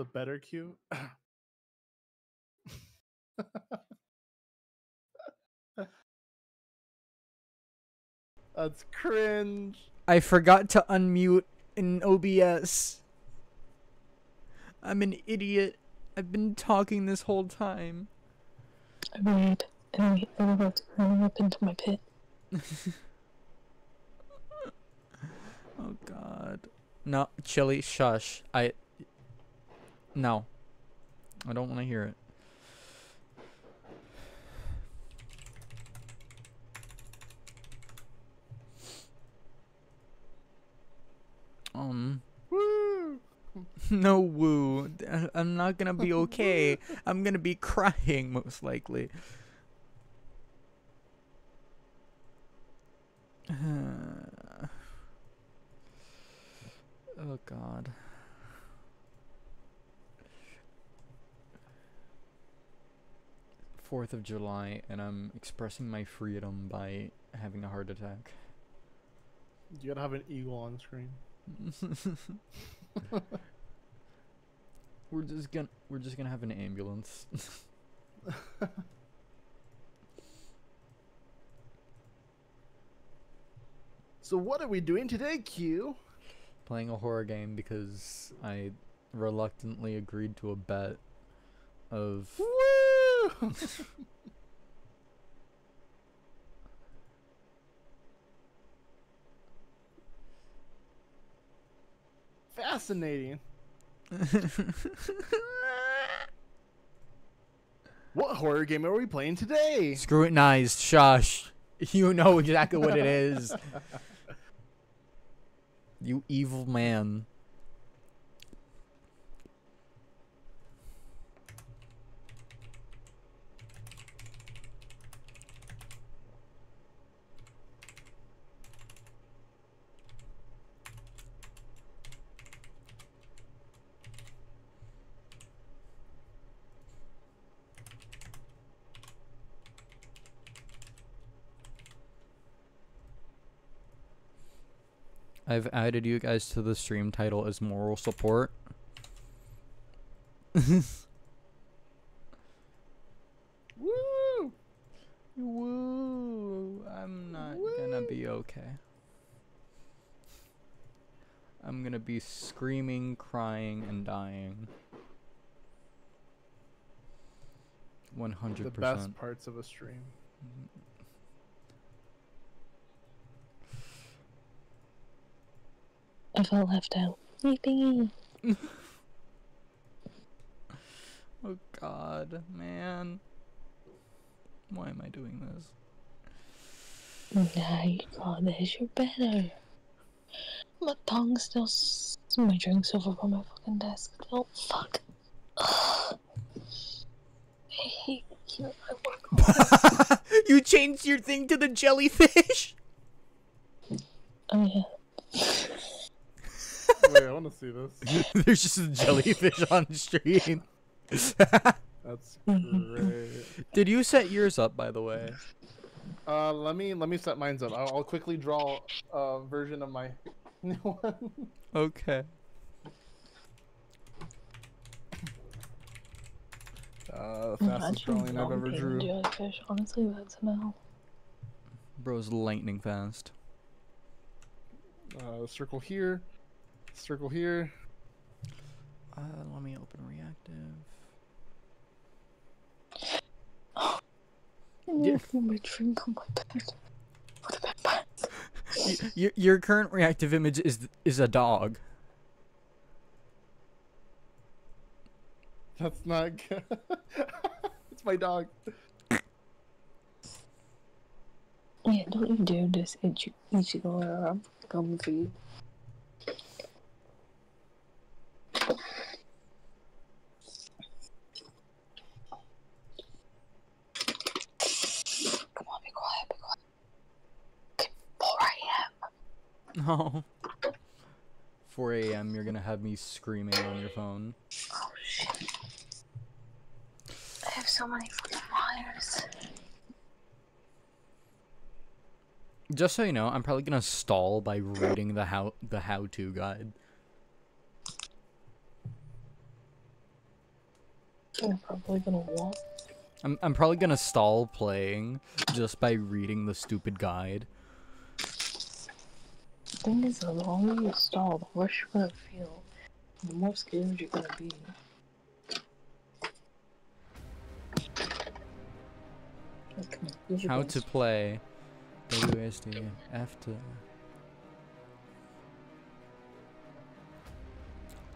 The better cue. That's cringe. I forgot to unmute in OBS. I'm an idiot. I've been talking this whole time. I made and I'm about to run up into my pit. Oh god. No, Chili, shush. I. No. I don't want to hear it. Um. Woo! No woo. I'm not gonna be okay. I'm gonna be crying most likely. oh god. Fourth of July, and I'm expressing my freedom by having a heart attack. You gotta have an eagle on screen. we're just gonna we're just gonna have an ambulance. So what are we doing today, Kyu? playing a horror game because I reluctantly agreed to a bet of Woo! Fascinating. What horror game are we playing today? scrutinized shush. You know exactly what it is. you evil man. I've added you guys to the stream title as moral support. Woo! Woo! I'm not gonna be okay. I'm gonna be screaming, crying, and dying. One The best parts of a stream. Mm-hmm. I felt left out. Yippee! Oh God, man. Why am I doing this? Now you got this, you're better. My tongue's still. S- my drink's over on my fucking desk. Oh, fuck. I hate you. I work you changed your thing to the jellyfish. Oh, yeah. Wait, I want to see this. There's just a jellyfish on stream. That's great. Did you set yours up, by the way? Uh, let me let me set mine up. I'll, I'll quickly draw a version of my new one. Okay. Uh, fastest drawing I've ever vomiting drew. Jellyfish. Honestly, that smell. Bro's lightning fast. Uh, circle here, circle here. Uh, let me open reactive. Yeah. my drink on my bed. What a bad man. Your your current reactive image is is a dog. That's not good. it's my dog. Yeah, don't you dare this itchy, itchy going I'm coming for you. Come on, be quiet, be quiet. Okay, 4 a.m. No. 4 a.m. You're gonna have me screaming on your phone. Oh shit. I have so many fucking wires. Just so you know, I'm probably gonna stall by reading the how the how-to guide. I'm probably gonna walk. I'm I'm probably gonna stall playing just by reading the stupid guide. Thing is, the longer you stall, the worse you're gonna feel. The more scared you're gonna be. Like, come on, use your How to play WSD F to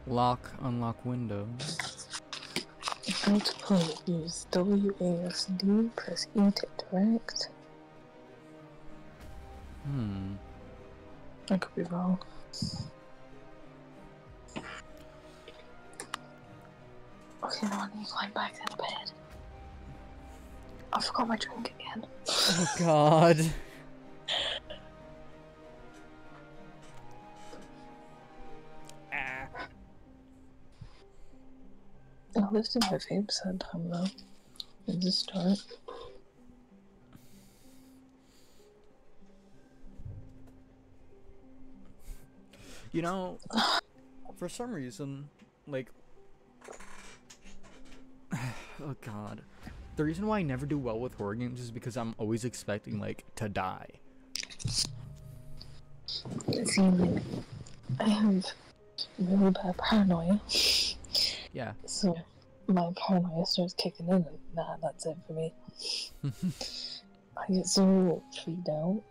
lock unlock window. How to play? Use WASD, press E to direct. Hmm. I could be wrong. Okay, now I need to climb back to the bed. I forgot my drink again. Oh God. I lifted my vapes that time though. At the start. You know, for some reason, like, oh god, the reason why I never do well with horror games is because I'm always expecting like to die. See, like, I have really bad paranoia. Yeah. So my paranoia starts kicking in, and nah, that's it for me. I get so freaked out.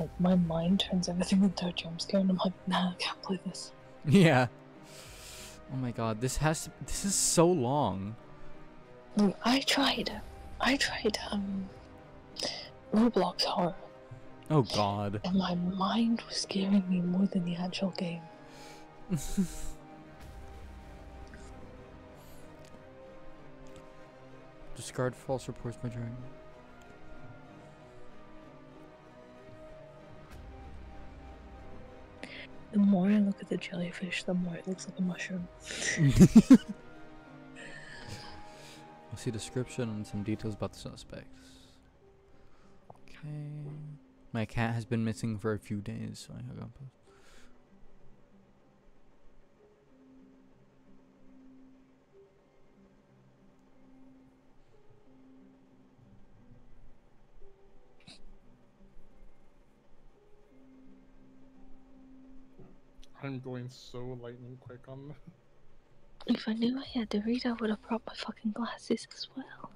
Like my mind turns everything into a jump scare, and I'm like, nah, I can't play this. yeah. Oh my god, this has to, this is so long. I tried, I tried um Roblox horror, Oh god. and my mind was scaring me more than the actual game. Discard false reports by journey. The more I look at the jellyfish, the more it looks like a mushroom. We'll see description and some details about the suspects. Okay. My cat has been missing for a few days, so I hung up. I'm going so lightning quick on this. If I knew I had to read, I would have brought my fucking glasses as well.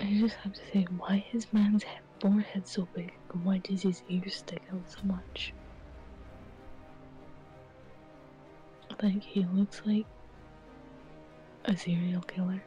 I just have to say, why is man's head, forehead so big, and why does his ears stick out so much? Like he looks like a serial killer.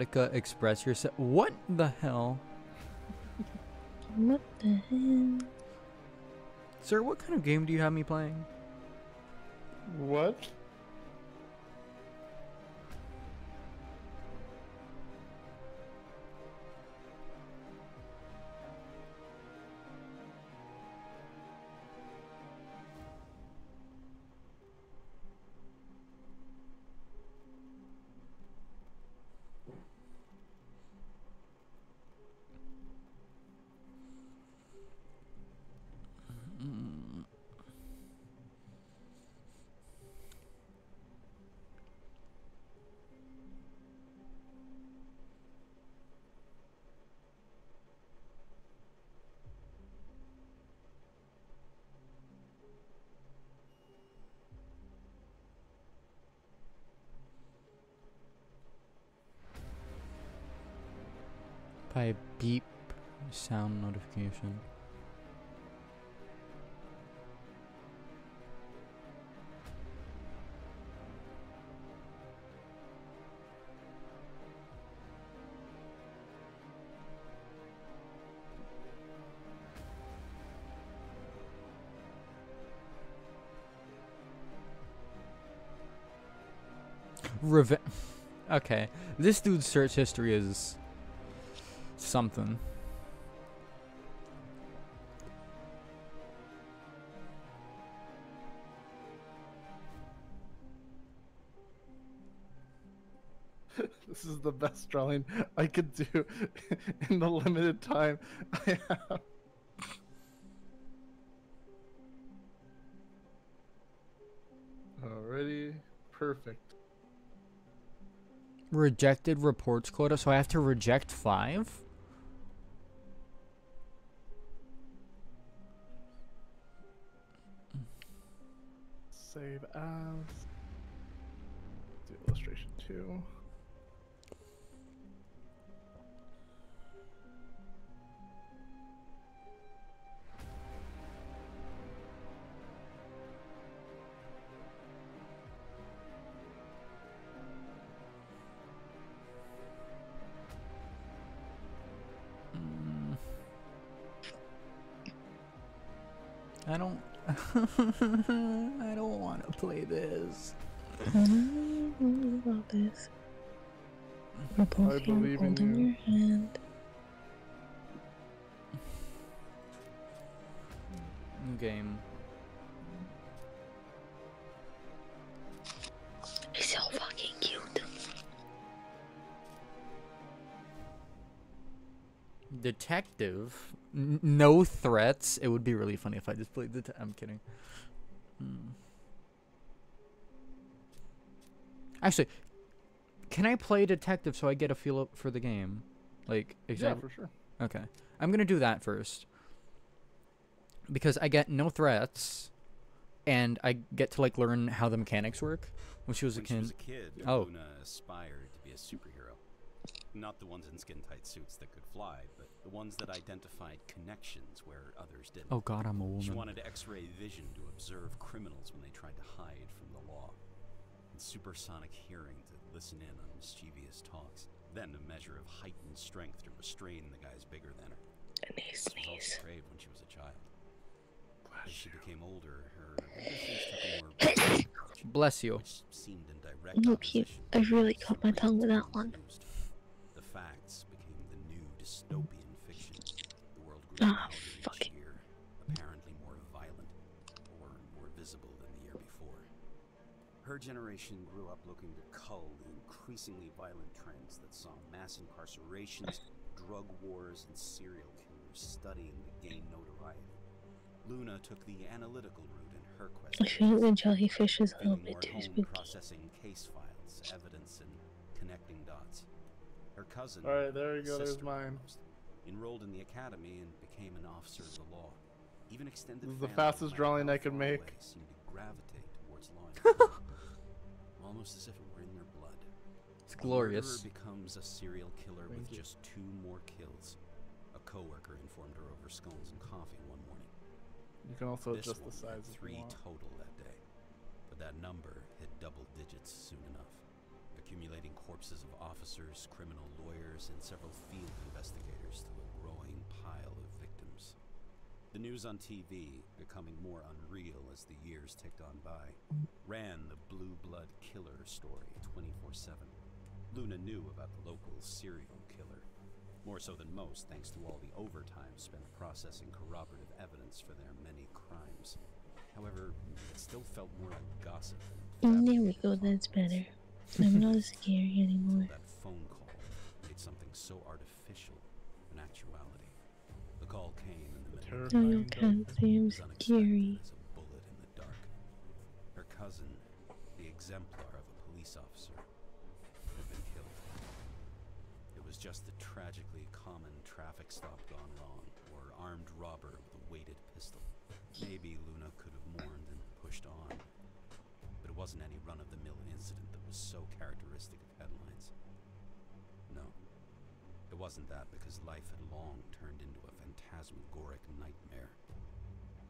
Erotica express yourself. What the hell? What the hell? Sir, what kind of game do you have me playing? What? Notification. Reve- okay, this dude's search history is something. Is the best drawing I could do in the limited time I have. Alrighty, perfect. Rejected reports quota, so I have to reject five? Save as. Do illustration two. I don't want to play this. I don't know about this. We're both here believe in holding you. your hand. Game. He's so fucking cute. Detective. N- no threats. It would be really funny if I just played the. I'm kidding. Hmm. Actually, can I play detective so I get a feel for the game? Like exactly. Yeah, for sure. Okay. I'm gonna do that first. Because I get no threats, and I get to like learn how the mechanics work. When she was a When she was kid. a kid, Oh. Luna aspired to be a superhero. Not the ones in skin-tight suits that could fly, but the ones that identified connections where others didn't. Oh God, I'm a woman. She wanted X-ray vision to observe criminals when they tried to hide from the law, and supersonic hearing to listen in on mischievous talks. Then a measure of heightened strength to restrain the guys bigger than her. And he This was all sneeze. she craved when she was a child. As she became older, her ambitions took a more Bless you. which seemed in direct No, he, opposition I really to cut my tongue with that one. used. Dystopian fiction. The world grew Ah, louder fuck each year, apparently more violent or more visible than the year before. Her generation grew up looking to cull the increasingly violent trends that saw mass incarcerations, drug wars, and serial killers studying to gain notoriety. Luna took the analytical route in her quest. I feel the jellyfish is a little bit too spooky. processing case files, evidence, and. Her cousin, Alright, there you go, there's mine. enrolled in the academy and became an officer of the law. Even extended This is the fastest drawing I could make. seemed to gravitate towards law almost as if it were in their blood. It's glorious. murderer becomes a serial killer Thank with you. just two more kills. A coworker informed her over scones and coffee one morning. You can also This adjust the one size had if you three total that day, but that number hit double digits soon enough, accumulating corpses of officers, criminal lawyers, and several field investigators to a growing pile of victims. The news on TV, becoming more unreal as the years ticked on by, ran the blue blood killer story 24 7. Luna knew about the local serial killer, more so than most thanks to all the overtime spent processing corroborative evidence for their many crimes. However, it still felt more like gossip. And there we go, that's better. I'm not scary anymore. That phone call made something so artificial an actuality. The call came in the middle of No, the you can't say I'm scary. as a bullet in the dark. Her cousin, the exemplar of a police officer, had been killed. It was just the tragically common traffic stop gone wrong, or armed robber with a weighted pistol. Maybe Luna could have mourned and pushed on, but it wasn't any run-of-the-mill incident that was so characteristic of headlines. No, it wasn't that because life had long turned into a phantasmagoric nightmare.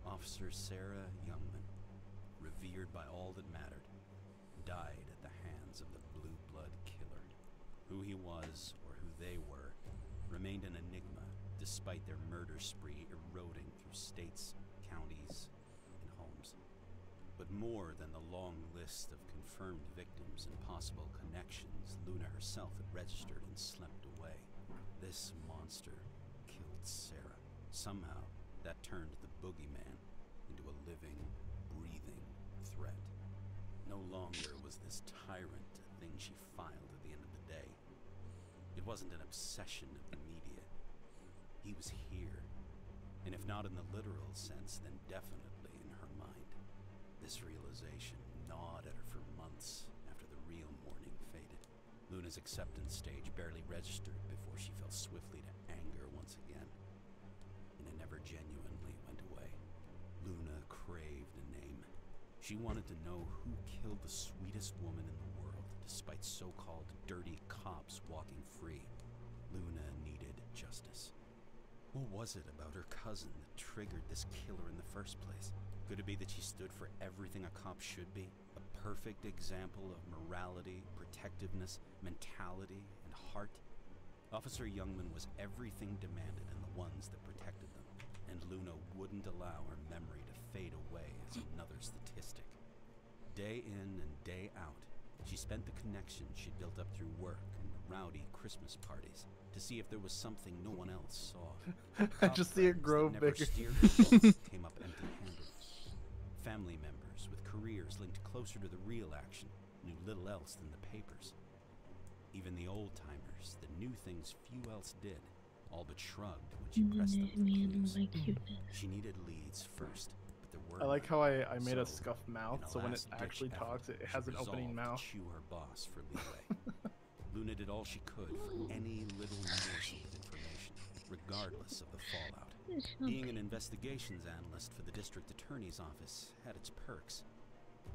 Officer Sarah Youngman, revered by all that mattered, died at the hands of the Blue Blood Killer. Who he was, or who they were, remained an enigma despite their murder spree eroding through states, counties, and homes. But more than the long list of confirmed victims and possible connections Luna herself had registered and slept away, this monster killed Sarah. Somehow, that turned the boogeyman into a living, breathing threat. No longer was this tyrant a thing she filed at the end of the day. It wasn't an obsession of the media. He was here. And if not in the literal sense, then definitely in her mind. This realization gnawed at her for months after the real mourning faded. Luna's acceptance stage barely registered before she fell swiftly to anger once again. And it never genuinely went away. Luna craved a name. She wanted to know who killed the sweetest woman in the world, despite so called dirty cops walking free. Luna needed justice. What was it about her cousin that triggered this killer in the first place? Could it be that she stood for everything a cop should be? Perfect example of morality, protectiveness, mentality, and heart? Officer Youngman was everything demanded in the ones that protected them, and Luna wouldn't allow her memory to fade away as another statistic. Day in and day out, she spent the connections she'd built up through work and rowdy Christmas parties to see if there was something no one else saw. I just see it grow bigger. came up empty-handed. Family members careers linked closer to the real action knew little else than the papers. Even the old-timers that knew things few else did, all but shrugged when she pressed them for clues. She needed leads first, but there were I like how I, I made a So, scuffed mouth, a so when it actually talks, it has an opening mouth. To chew her boss for leeway. Luna did all she could for any little morsel of information, regardless of the fallout. Being an investigations analyst for the district attorney's office had its perks,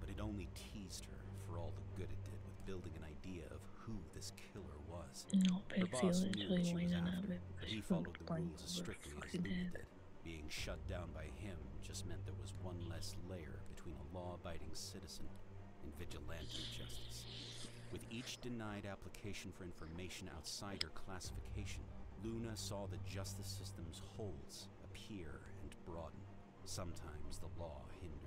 but it only teased her for all the good it did with building an idea of who this killer was. No, Her boss knew what she was after, but he followed the rules as strictly as Luna did. Being shut down by him just meant there was one less layer between a law-abiding citizen and vigilante justice. With each denied application for information outside her classification, Luna saw the justice system's holes appear and broaden. Sometimes the law hindered.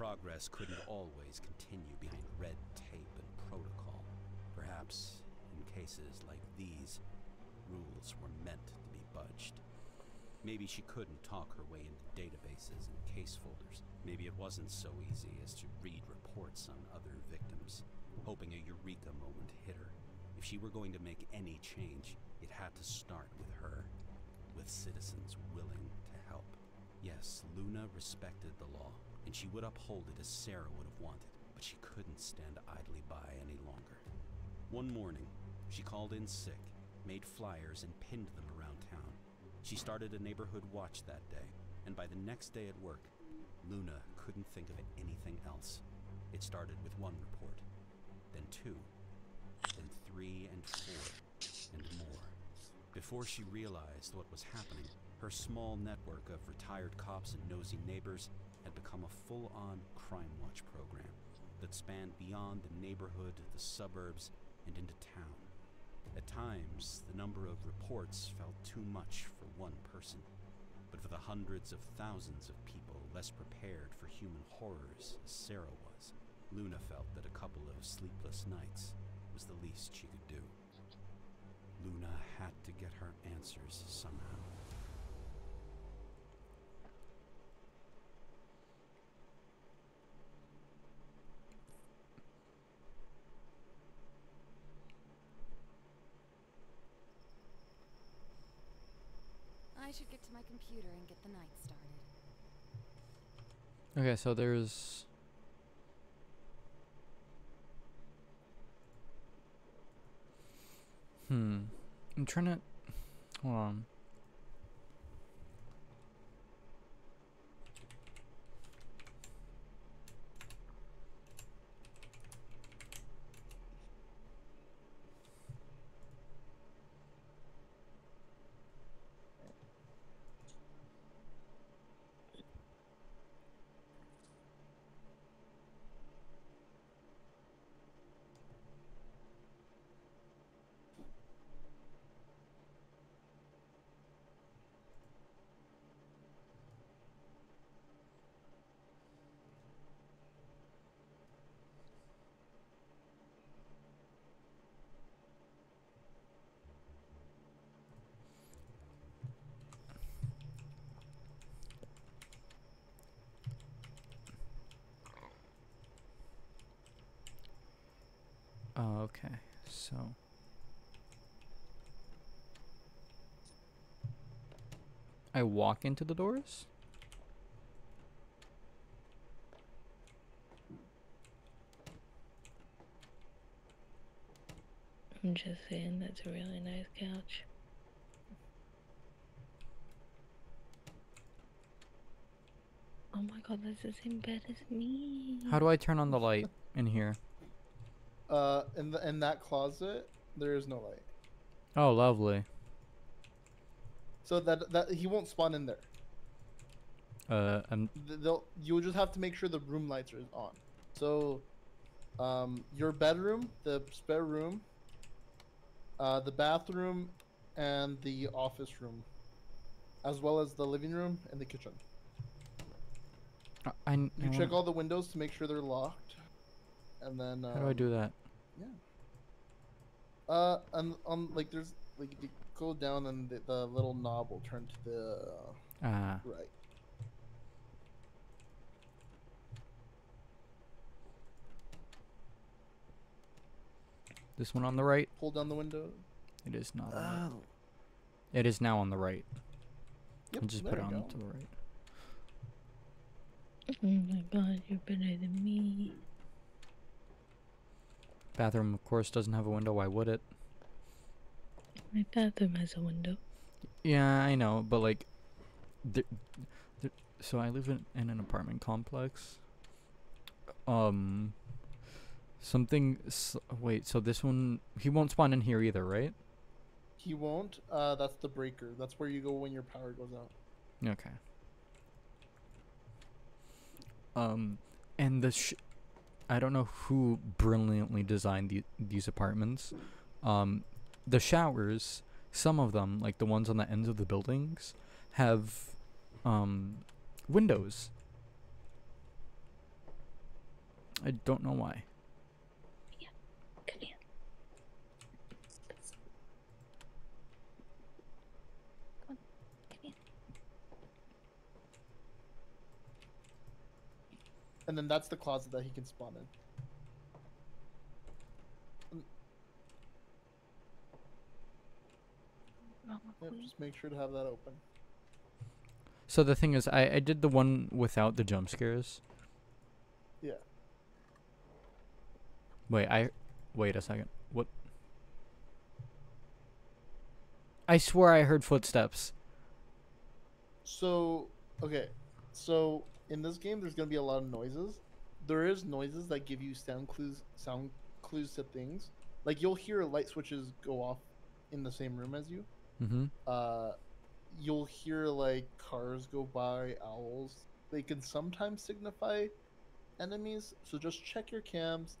Progress couldn't always continue behind red tape and protocol. Perhaps, in cases like these, rules were meant to be budged. Maybe she couldn't talk her way into databases and case folders. Maybe it wasn't so easy as to read reports on other victims, hoping a eureka moment hit her. If she were going to make any change, it had to start with her, with citizens willing to help. Yes, Luna respected the law, and she would uphold it as Sarah would have wanted, but she couldn't stand idly by any longer. One morning, she called in sick, made flyers, and pinned them around town. She started a neighborhood watch that day, and by the next day at work, Luna couldn't think of anything else. It started with one report, then two, then three and four, and more. Before she realized what was happening, her small network of retired cops and nosy neighbors had become a full on crime watch program that spanned beyond the neighborhood, the suburbs, and into town. At times, the number of reports felt too much for one person, but for the hundreds of thousands of people less prepared for human horrors as Sarah was, Luna felt that a couple of sleepless nights was the least she could do. Luna had to get her answers somehow. I should get to my computer and get the night started. Okay, so there's. Hmm. I'm trying to. Hold on. Oh, okay. So. I walk into the doors? I'm just saying that's a really nice couch. Oh my god, that's the same bed as me. How do I turn on the light in here? Uh, in the in that closet, there is no light. Oh, lovely. So that that he won't spawn in there. Uh, Th- They'll you'll just have to make sure the room lights are on. So, um, your bedroom, the spare room, uh, the bathroom, and the office room, as well as the living room and the kitchen. I, I n- I You check wanna- all the windows to make sure they're locked, and then. Um, How do I do that? Yeah. Uh, and on like there's like you go down and the, the little knob will turn to the Ah, right. this one on the right? Pull down the window. It is not. On Oh. the, it is now on the right. Yep, I'll just put it on go. to the right. Oh my god, you're better than me. Bathroom, of course, doesn't have a window. Why would it? My bathroom has a window. Yeah, I know, but like, there, there, so I live in, in an apartment complex. Um, something. Wait, so this one he won't spawn in here either, right? He won't. Uh, that's the breaker. That's where you go when your power goes out. Okay. Um, and the sh- I don't know who brilliantly designed the- these apartments. Um, the showers, some of them, like the ones on the ends of the buildings, have um windows. I don't know why. Come here. Come on, come here. And then that's the closet that he can spawn in. Yep, just make sure to have that open. So the thing is, I I did the one without the jump scares. Yeah. Wait, I wait a second. What? I swear I heard footsteps. So okay, so in this game, there's gonna be a lot of noises. There is noises that give you sound clues, sound clues to things. Like you'll hear light switches go off in the same room as you. Mm-hmm. Uh, you'll hear like cars go by, owls. They can sometimes signify enemies. So just check your cams,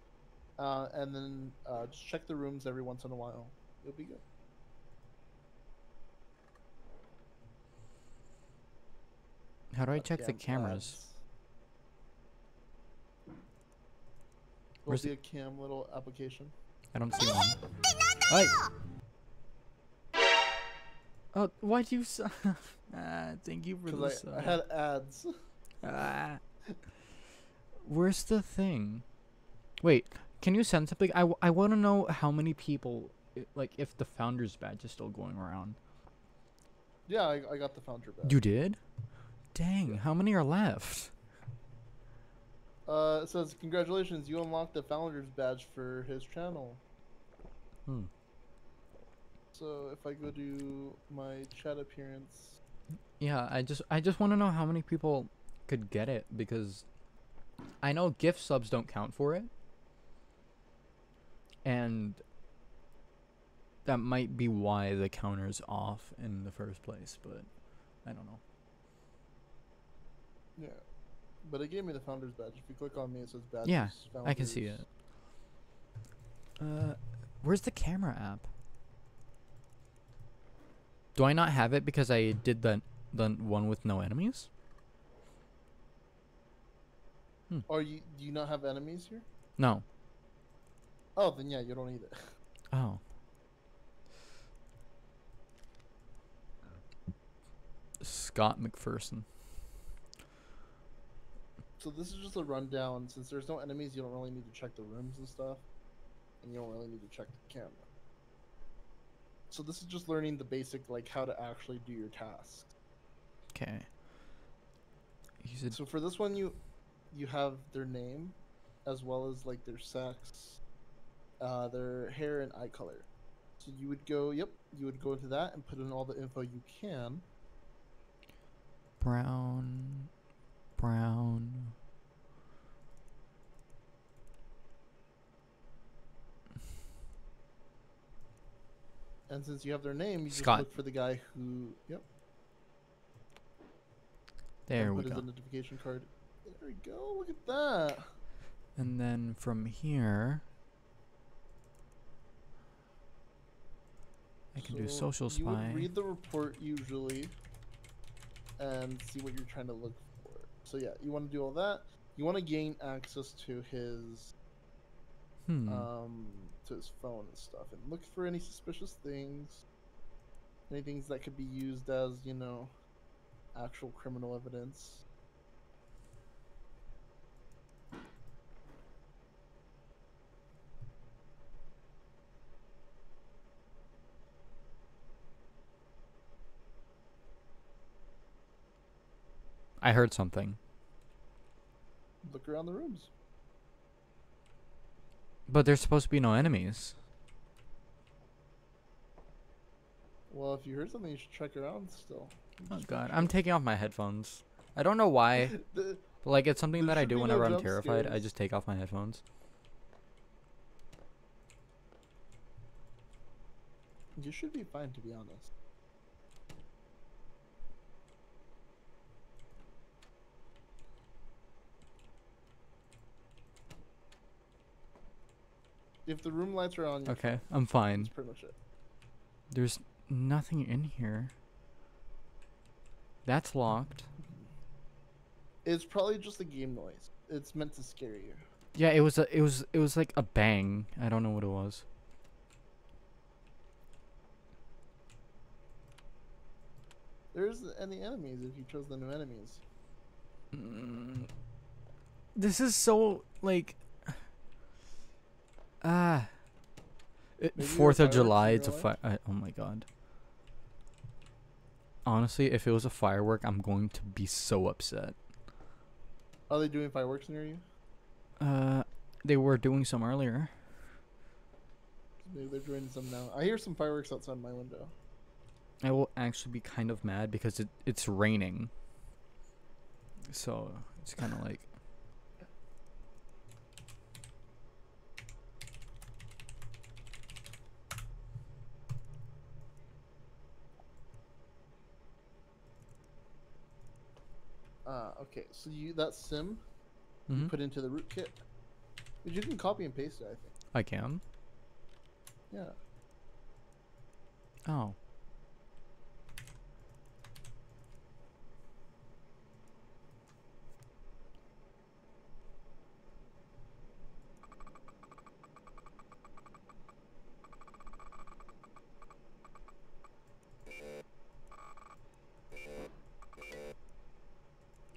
uh, and then uh, just check the rooms every once in a while. You'll be good. How do I Uh, check the cameras? ads. Will Where's be a cam little application. I don't see one. Hey. Oh, why'd you? S- ah, thank you for the I, I had ads. Ah. Where's the thing? Wait, can you send something? I, I want to know how many people, like, if the founder's badge is still going around. Yeah, I, I got the founder badge. You did? Dang, how many are left? Uh, it says congratulations, you unlocked the founder's badge for his channel. Hmm. So if I go to my chat appearance, Yeah, I just I just want to know how many people could get it because I know gift subs don't count for it. And that might be why the counter's off in the first place, but I don't know. Yeah. But it gave me the founder's badge. If you click on me, it says badge. Yeah, I can see it. Uh where's the camera app? Do I not have it because I did the the one with no enemies? Or you do you not have enemies here? No. Oh, then yeah, you don't need it. Oh. Scott McPherson. So this is just a rundown. Since there's no enemies, you don't really need to check the rooms and stuff. and you don't really need to check the camera. So this is just learning the basic, like how to actually do your tasks. Okay. You said So for this one, you you have their name, as well as like their sex, uh, their hair and eye color. So you would go, yep, you would go into that and put in all the info you can. brown, brown. And since you have their name, you Scott. just look for the guy who, yep, There we go. identification card. There we go. Look at that. And then from here, I can do So social You would read the report usually, and see what you're trying to look for. So yeah, you want to do all that. You want to gain access to his Hmm. um, to his phone and stuff, and look for any suspicious things, any things that could be used as you know, actual criminal evidence. I heard something. Look around the rooms. But there's supposed to be no enemies. Well, if you heard something, you should check around still. Oh god, I'm taking off my headphones. I don't know why, The- but like it's something that I do be no whenever I'm terrified. I just take off my headphones. You should be fine, to be honest. If the room lights are on, Okay. I'm fine. That's pretty much it. There's nothing in here. That's locked. It's probably just a game noise. It's meant to scare you. Yeah, it was a, it was it was like a bang. I don't know what it was. There's any enemies if you chose the new enemies. Mm. This is so like ah. It- Fourth of July. It's a fire. I, Oh my god. Honestly, if it was a firework, I'm going to be so upset. Are they doing fireworks near you? Uh, they were doing some earlier. Maybe they're doing some now. I hear some fireworks outside my window. I will actually be kind of mad because it it's raining. So it's kind of like Uh, okay, so you that sim you Mhm. put into the rootkit. But you can copy and paste it, I think. I can. Yeah. Oh.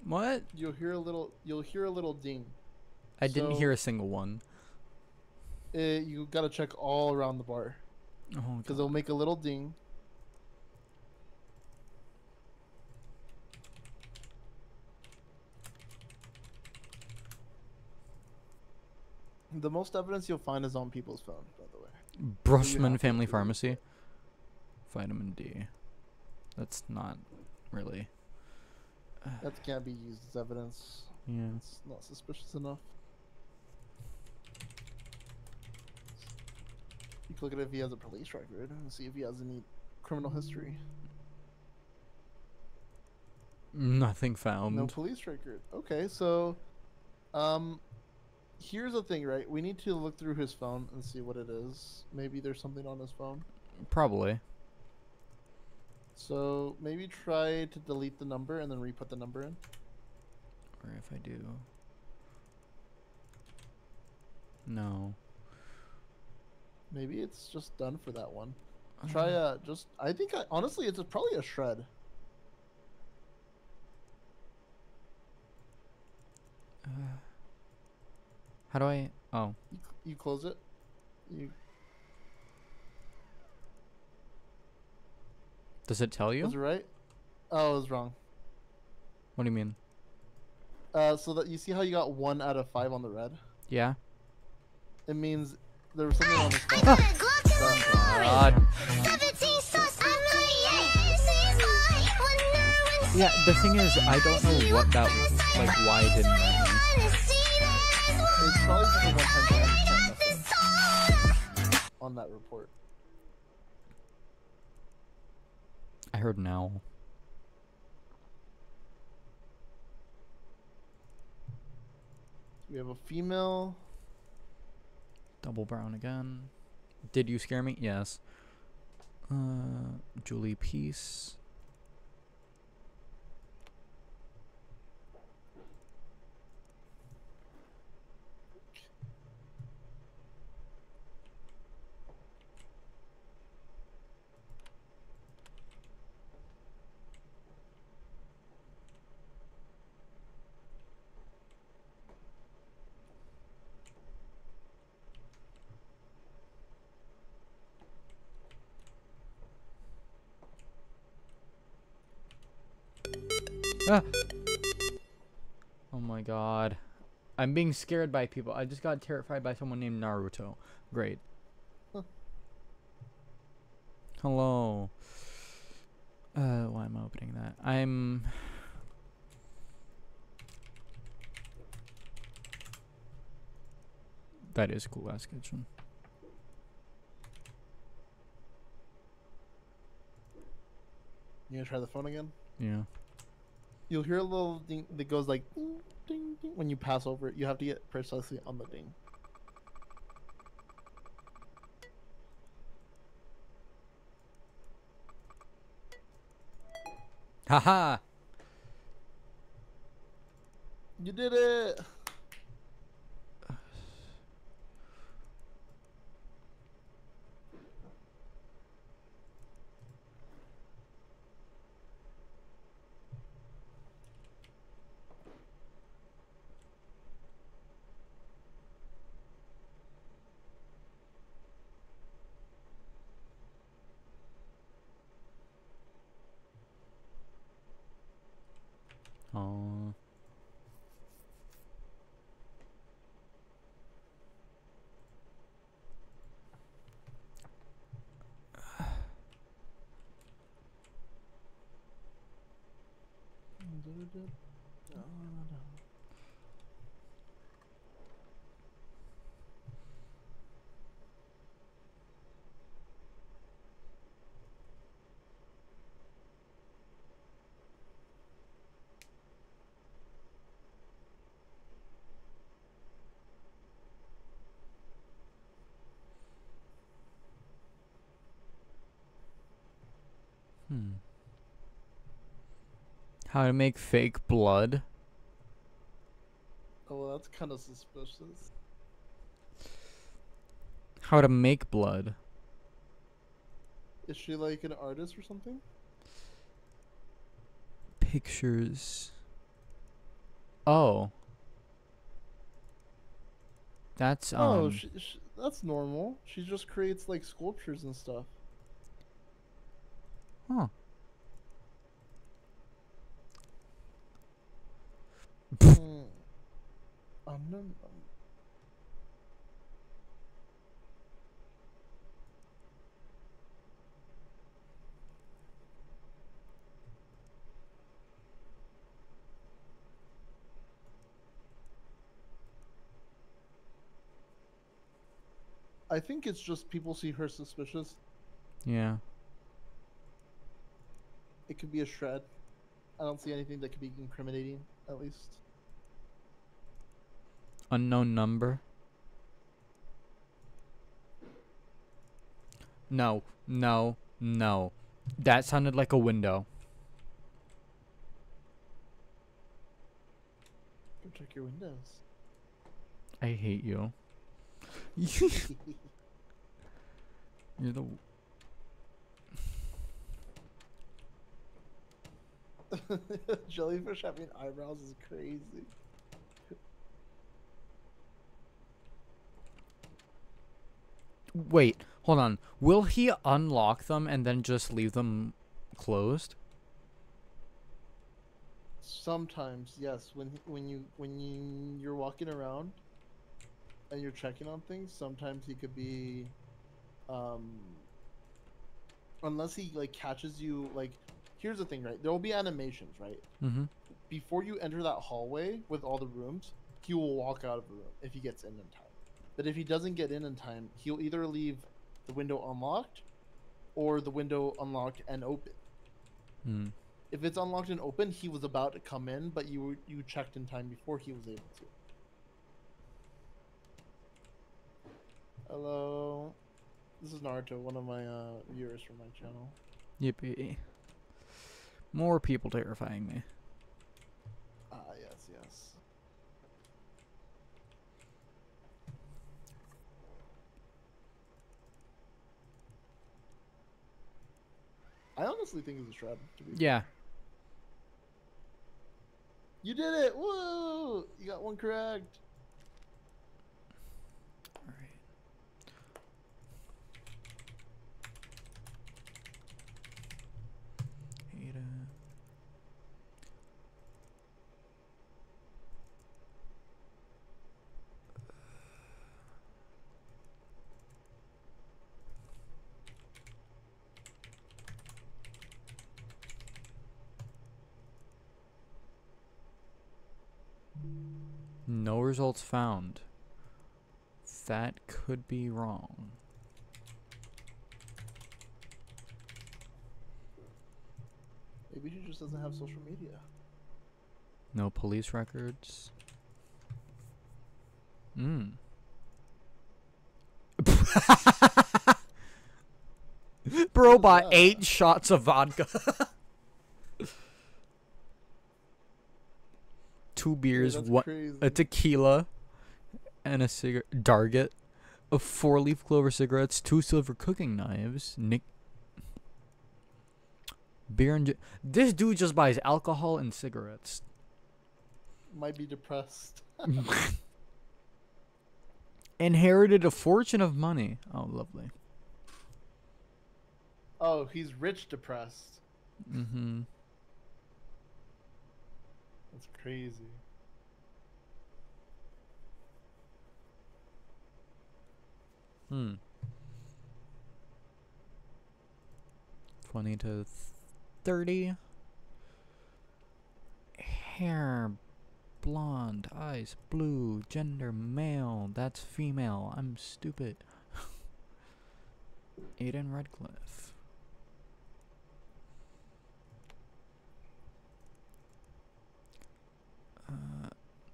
What? You'll hear a little. You'll hear a little ding. I didn't hear a single one. Uh, you gotta check all around the bar Oh, because it'll make a little ding. The most evidence you'll find is on people's phone, by the way. Brushman Family. Pharmacy. Vitamin D. That's not really. That can't be used as evidence. Yeah. It's not suspicious enough. You can look at if he has a police record and see if he has any criminal history. Nothing found. No police record. Okay, so, um, here's the thing, right? We need to look through his phone and see what it is. Maybe there's something on his phone. Probably. So maybe try to delete the number and then re-put the number in. Or if I do. No. Maybe it's just done for that one. Try uh just I think I, honestly it's a, probably a shred. Uh, how do I? Oh, You, you close it You Does it tell you? was it right? Oh, I was wrong. What do you mean? Uh, so that you see how you got one out of five on the red? Yeah. It means there was something on this phone. God. Yeah, the thing is, I don't know what that, was, like, why it didn't let me. It's probably just a one-time thing. I just can't mess it on that report. I heard an owl. We have a female. Double brown again. Did you scare me? Yes. Uh, Julie Peace. Ah! Oh my god. I'm being scared by people. I just got terrified by someone named Naruto. Great. Huh. Hello. Uh, why am I opening that? I'm. That is cool ass kitchen. You gonna try the phone again? Yeah. You'll hear a little ding that goes like ding, ding, ding when you pass over it. You have to get precisely on the ding. Haha! You did it! Oh. Hmm. How to make fake blood? Oh, well, that's kind of suspicious. How to make blood? Is she like an artist or something? Pictures. Oh. That's um. oh, she, she, that's normal. She just creates like sculptures and stuff. Huh. Um, I think it's just people see her suspicious. Yeah. It could be a shred. I don't see anything that could be incriminating, at least. Unknown number. No, no, no. That sounded like a window. Go check your windows. I hate you. You're the. w- Jellyfish having eyebrows is crazy. Wait, hold on. Will he unlock them and then just leave them closed? Sometimes, yes. When when you when you you're walking around and you're checking on things, sometimes he could be, um, unless he like catches you. Like, here's the thing, right? There will be animations, right? Mm-hmm. Before you enter that hallway with all the rooms, he will walk out of the room if he gets in in time. But if he doesn't get in in time, he'll either leave the window unlocked or the window unlocked and open. Hmm. If it's unlocked and open, he was about to come in, but you you checked in time before he was able to. Hello, this is Naruto, one of my uh, viewers from my channel. Yippee. More people terrifying me. Ah, yes, yes. I honestly think it's a be Yeah. You did it! Woo! You got one correct. Alright. Ada. No results found. That could be wrong. Maybe she just doesn't have social media. No police records. Hmm. Bro bought eight shots of vodka. Two beers, that's one crazy. a tequila, and a cigarette. Darget, a four-leaf clover cigarettes, two silver cooking knives. Nick. Beer and this dude just buys alcohol and cigarettes. Might be depressed. Inherited a fortune of money. Oh, lovely. Oh, he's rich depressed. Mm-hmm. Crazy. Hmm. Twenty to thirty. Hair, blonde, eyes blue, gender male. That's female. I'm stupid. Aiden Redcliffe.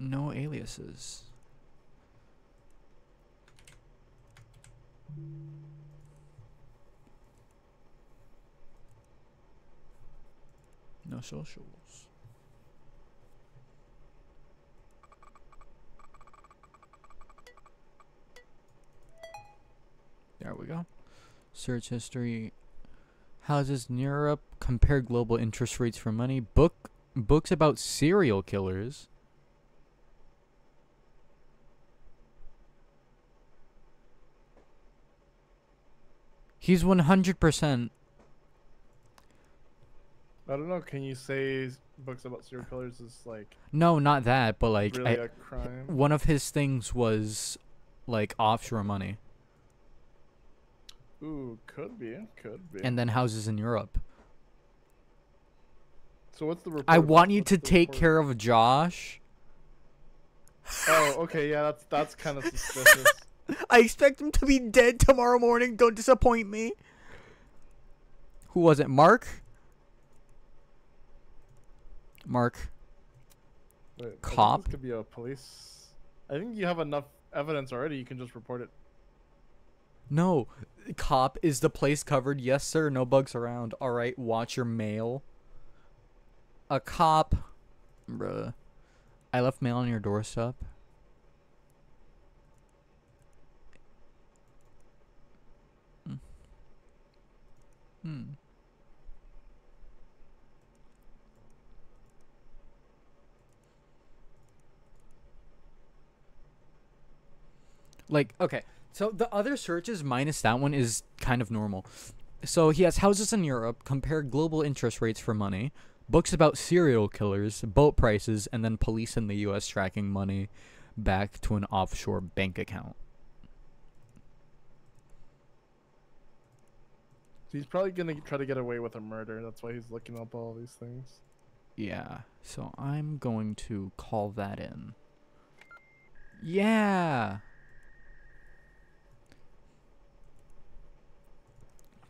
No aliases. No socials. There we go. Search history. Houses in Europe. Compare global interest rates for money. Book books about serial killers. He's 100% I don't know. Can you say books about serial killers is like No, not that, but like really I, a crime? one of his things was like offshore money Ooh, could be, could be. and then houses in Europe. so what's the report? I want you What's to take report? care of Josh. Oh, okay, yeah, that's that's kind of suspicious. I expect him to be dead tomorrow morning. Don't disappoint me. Who was it? Mark? Mark. Wait, Cop? This could be a police. I think you have enough evidence already. You can just report it. No. Cop is the place covered. Yes, sir. No bugs around. All right. Watch your mail. A cop. Bruh. I left mail on your doorstep. Hmm. Like, okay, So the other searches minus that one is kind of normal. So he has houses in Europe, compare global interest rates for money, books about serial killers, boat prices, and then police in the US tracking money back to an offshore bank account. He's probably gonna try to get away with a murder. That's why he's looking up all these things. Yeah. So I'm going to call that in. Yeah.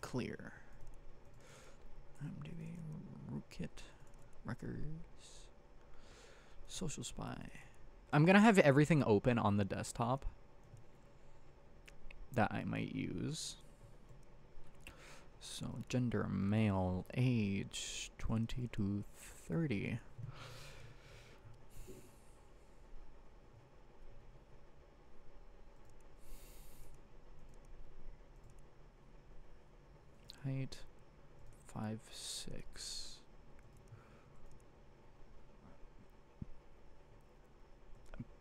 Clear. IMDb, rootkit, records, social spy. I'm gonna have everything open on the desktop that I might use. So gender male, age 20 to 30. Height five six.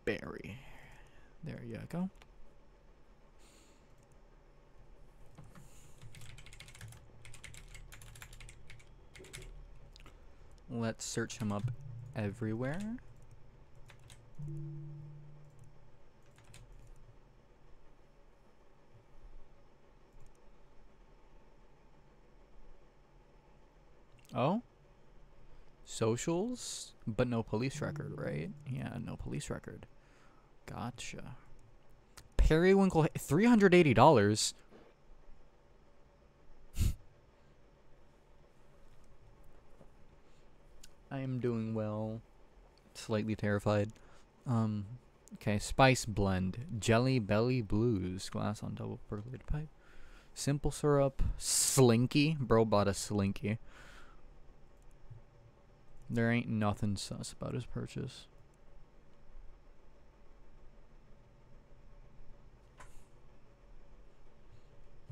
Barry. There you go. Let's search him up everywhere. Oh? Socials? But no police record, right? Yeah, no police record. Gotcha. Periwinkle, $380. I am doing well. Slightly terrified. Um, okay, spice blend. Jelly belly blues. Glass on double percolated pipe. Simple syrup. Slinky. Bro bought a slinky. There ain't nothing sus about his purchase.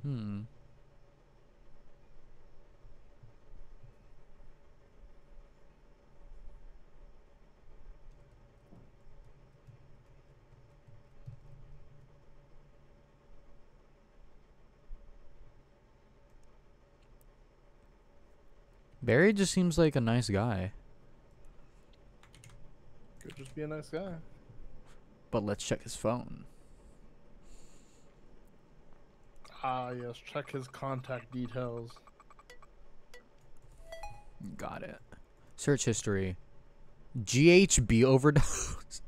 Hmm. Barry just seems like a nice guy. Could just be a nice guy. But let's check his phone. Ah, yes. Check his contact details. Got it. Search history. GHB overdose.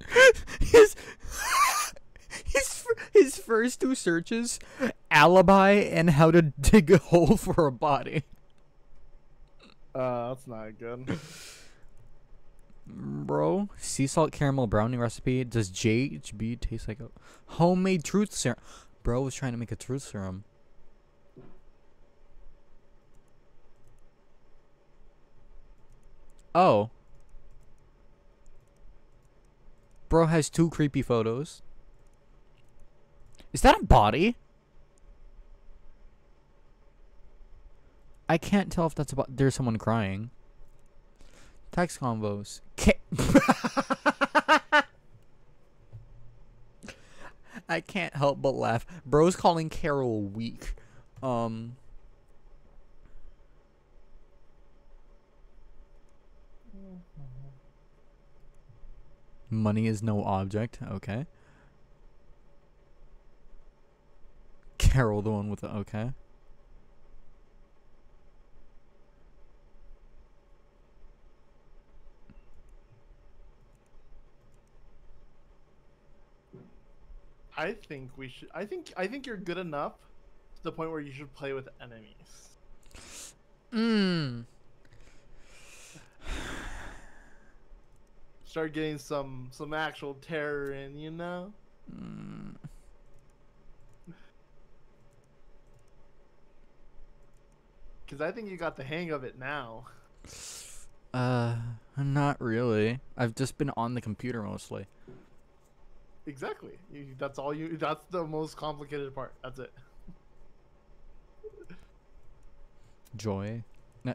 his his first two searches, alibi and how to dig a hole for a body. Uh, that's not good. Bro, sea salt caramel brownie recipe. Does JHB taste like a homemade truth serum? Bro was trying to make a truth serum. Oh. Bro has two creepy photos. Is that a body? I can't tell if that's about. There's someone crying. Text combos. I can't help but laugh. Bro's calling Carol weak. Um. Money is no object. Okay. Carol, the one with the okay. I think we should. I think. I think you're good enough to the point where you should play with enemies. Mmm. Start getting some some actual terror in. You know. Mm. Because I think you got the hang of it now. Uh, not really. I've just been on the computer mostly. Exactly. You, that's all you. That's the most complicated part. That's it. Joy. No,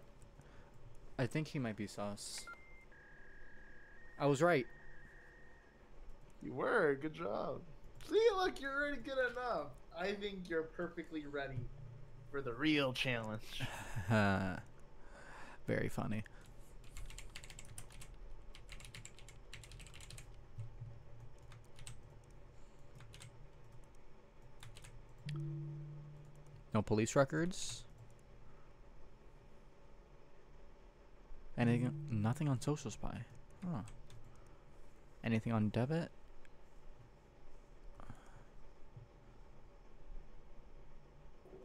I think he might be sauce. I was right. You were. Good job. See, look, you're already good enough. I think you're perfectly ready for the real challenge. Very funny. No police records. Anything? Nothing on Social Spy. Huh. Anything on debit?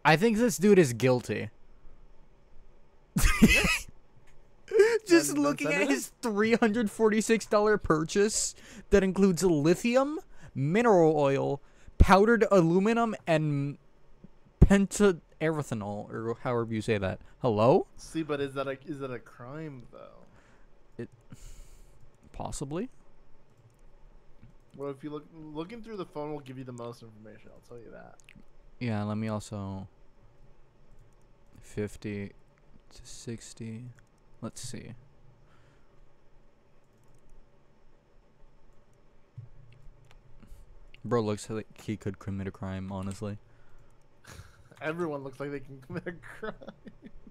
I think this dude is guilty. Just Then- then looking send at his $346 purchase that includes lithium, mineral oil, powdered aluminum, and pentaerythanol, or however you say that. Hello? See, but is that a is that a crime though? It Possibly. Well, if you look looking through the phone will give you the most information. I'll tell you that. Yeah, let me also 50 to 60. Let's see. Bro looks like he could commit a crime, honestly. Everyone looks like they can commit a crime.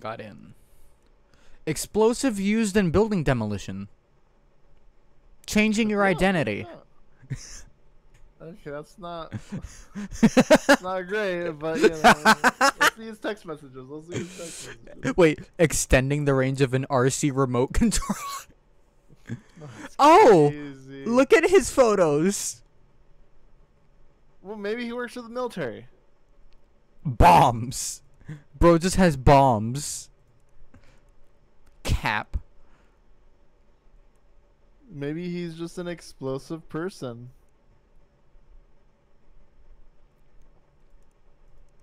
Got in. Explosive used in building demolition. Changing your identity. okay, that's not that's not great, but you know, let's see his text messages. Let's see his text messages. Wait, extending the range of an RC remote control. Oh, crazy. Look at his photos. Well, maybe he works for the military. Bombs. Bro just has bombs. Cap. Maybe he's just an explosive person.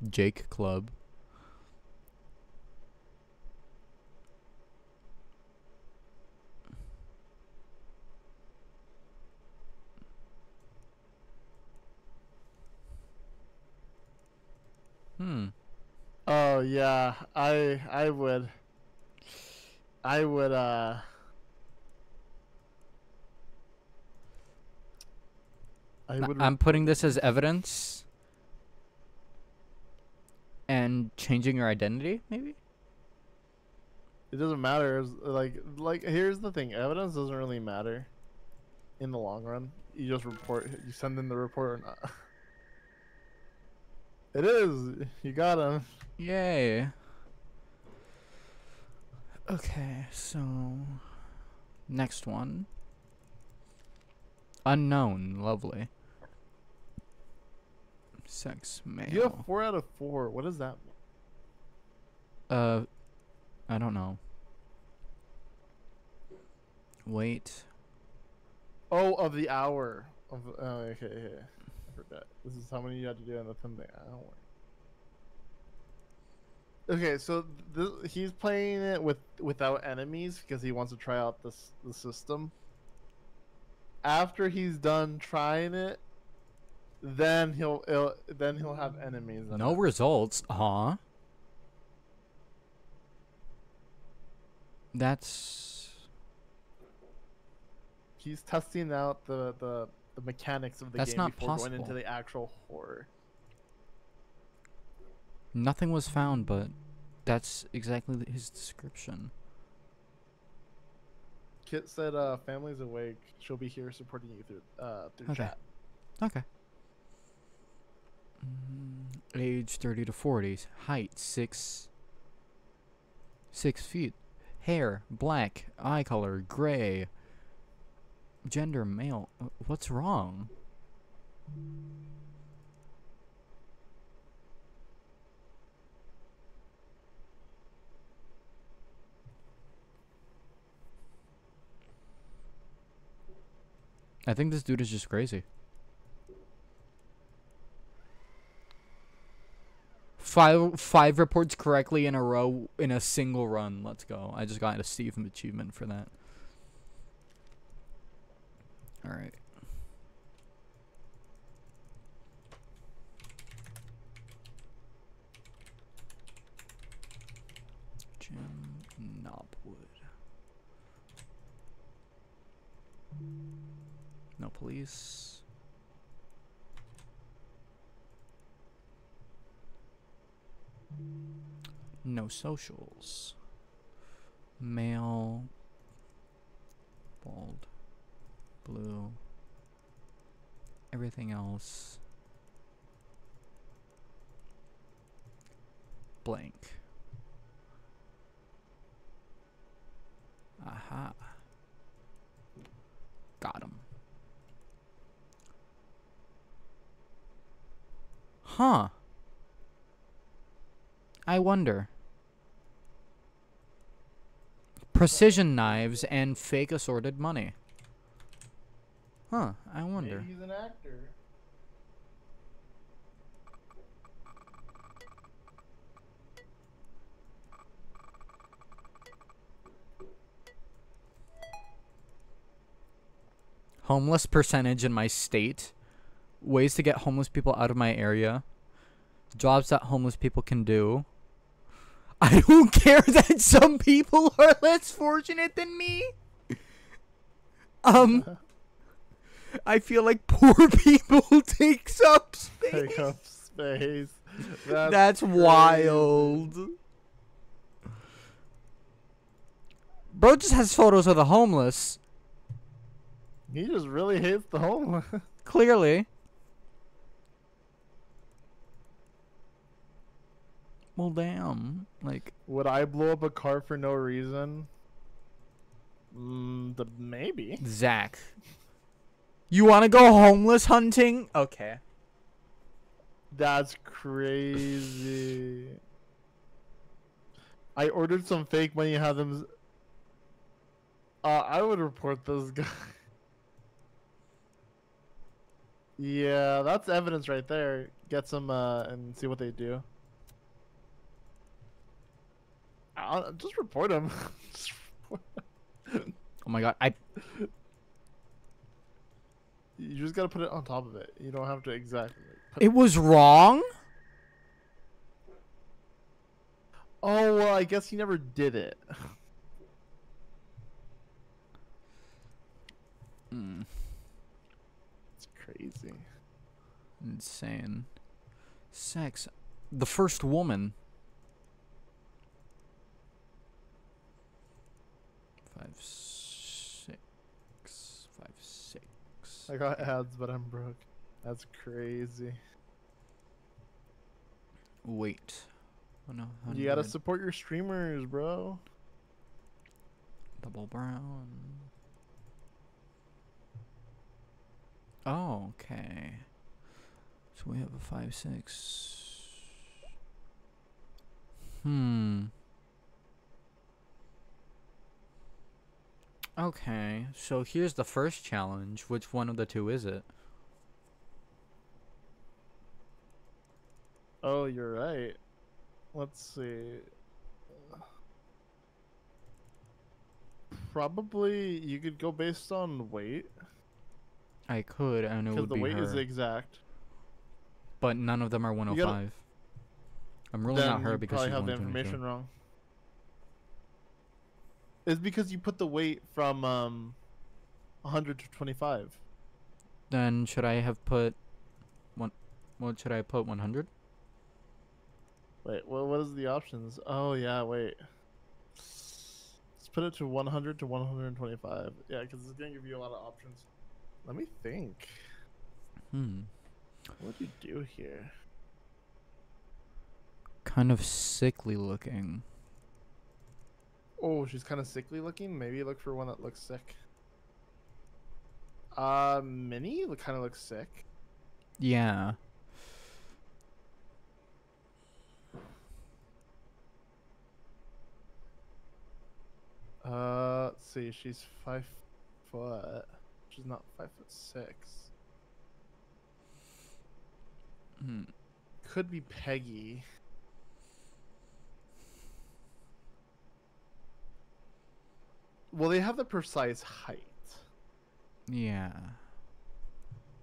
Jake Club. Hmm. Oh yeah, I I would. I would uh. I would. I'm putting this as evidence. And changing your identity, maybe? It doesn't matter. it's Like like here's the thing. Evidence doesn't really matter. In the long run, you just report. You send in the report or not. It is. You got him. Yay. Okay, so next one. Unknown, lovely. Sex male. You have four out of four. What is that? Uh I don't know. Wait. Oh, of the hour. Of oh, okay, okay. Forgot. This is how many you had to do in the don't worry. Okay, so he's playing it with without enemies because he wants to try out this the system. After he's done trying it, then he'll, he'll then he'll have enemies. No it. results, huh? That's He's testing out the the, the mechanics of the That's game not before going into the actual horror. nothing was found, but that's exactly his description. Kit said, uh, "Family's awake. She'll be here supporting you through uh through Okay. chat." Okay. Mm, age 30 to 40. Height 6 6 feet. Hair black. Eye color gray. Gender male. Uh, What's wrong? I think this dude is just crazy. Five five reports correctly in a row in a single run. Let's go. I just got a Steam achievement for that. All right. Jim Knobwood. No police. No socials. Male. Bald. Blue. Everything else. Blank. Aha. Got him. Huh. I wonder. Precision knives and fake assorted money. Huh, I wonder. Maybe he's an actor. Homeless percentage in my state. Ways to get homeless people out of my area. Jobs that homeless people can do. I don't care that some people are less fortunate than me. Um I feel like poor people takes up space. Take up space. That's, That's wild. Bro just has photos of the homeless. He just really hates the homeless. Clearly. Well, damn. Like, Would I blow up a car for no reason? Mm, the, maybe. Zach. You want to go homeless hunting? Okay. That's crazy. I ordered some fake money. Have them. Uh, I would report this guy. yeah, that's evidence right there. Get some uh, and see what they do. I'll, just report him. Just report- Oh my god. I you just gotta put it on top of it. You don't have to exactly. Put It was wrong? Oh well, I guess he never did it. Mm, It's crazy. insane. Sex. The first woman. Five, six. Five, six. I got ads, but I'm broke. That's crazy. Wait. Oh no. You gotta 100. support your streamers, bro. Double brown. Oh, okay. So we have a five six. Hmm. Okay, so here's the first challenge. Which one of the two is it? Oh, you're right. Let's see. Probably you could go based on weight I could, and it would the be weight her, is exact. but none of them are 105. I'm ruling then out her you because she's have the information wrong. It's because you put the weight from um 100 to 25. Then should I have put one? What should I put? 100? Wait, what what is the options? Oh yeah, wait. Let's put it to 100 to 125. Yeah, because it's gonna give you a lot of options. Let me think. Hmm. What do you do here? Kind of sickly looking. Oh, she's kind of sickly looking. Maybe look for one that looks sick. Uh, Minnie kind of looks sick. Yeah. Uh, let's see. She's five foot. She's not five foot six. Hmm. Could be Peggy. Well, they have the precise height. Yeah.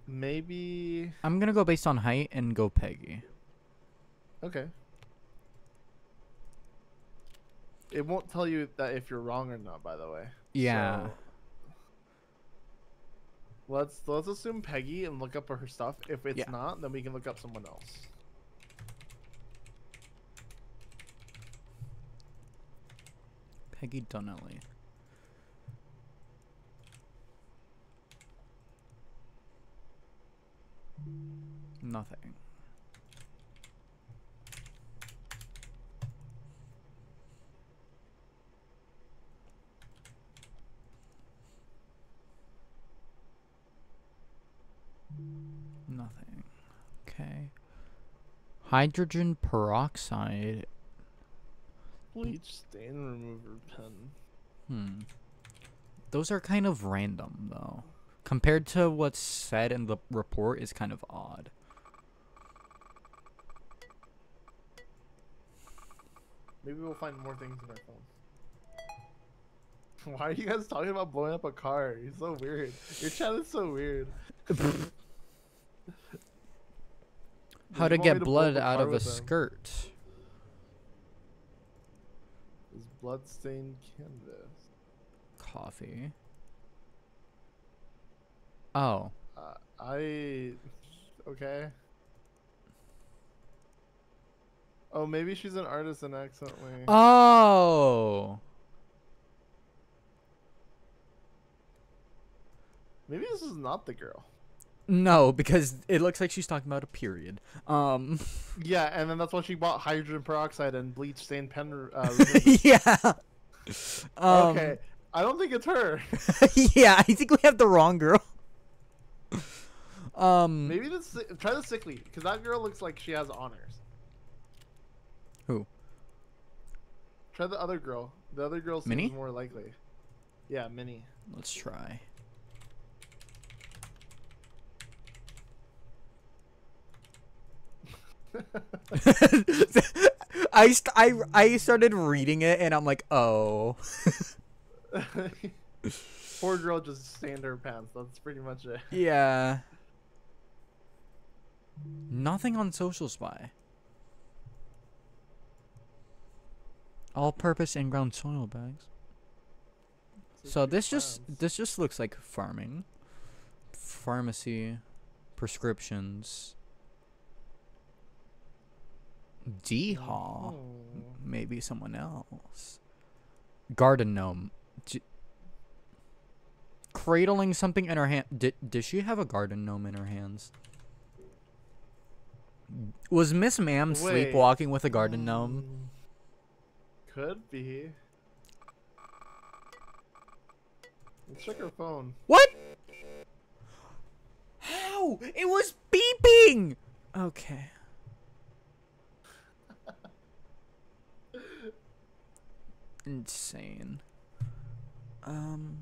Maybe. I'm gonna go based on height and go Peggy. Okay. It won't tell you that if you're wrong or not, by the way. Yeah. So, let's let's assume Peggy and look up her stuff. If it's Yeah. not, then we can look up someone else. Peggy Donnelly. Nothing. Nothing. Okay. Hydrogen peroxide. Bleach stain remover pen. Hmm. Those are kind of random, though. Compared to what's said in the report, is kind of odd. Maybe we'll find more things in our phone. Why are you guys talking about blowing up a car? You're so weird. Your chat is so weird. How to get blood out of a skirt. This bloodstained canvas. Coffee. Oh. Uh, I. Okay. Oh, maybe she's an artist and accidentally. Oh. Maybe this is not the girl. No, because it looks like she's talking about a period. Um. Yeah, and then that's why she bought hydrogen peroxide and bleach stained pen. Uh, yeah. Um, okay, I don't think it's her. yeah, I think we have the wrong girl. Um. Maybe si- Try the sickly, because that girl looks like she has honors. Who? Try the other girl. The other girl seems Minnie? more likely. Yeah, Minnie. Let's try. I, st- I I started reading it and I'm like, oh. Poor girl just stained her pants. That's pretty much it. Yeah. Nothing on Social Spy. All-purpose in-ground soil bags. So this just this just looks like farming, pharmacy, prescriptions. D Hall, Oh. maybe someone else. Garden gnome, J- cradling something in her hand. Did does she have a garden gnome in her hands? Was Miss Ma'am Wait. sleepwalking with a garden gnome? Could be. Let's check her phone. What? How? It was beeping. Okay. Insane. Um.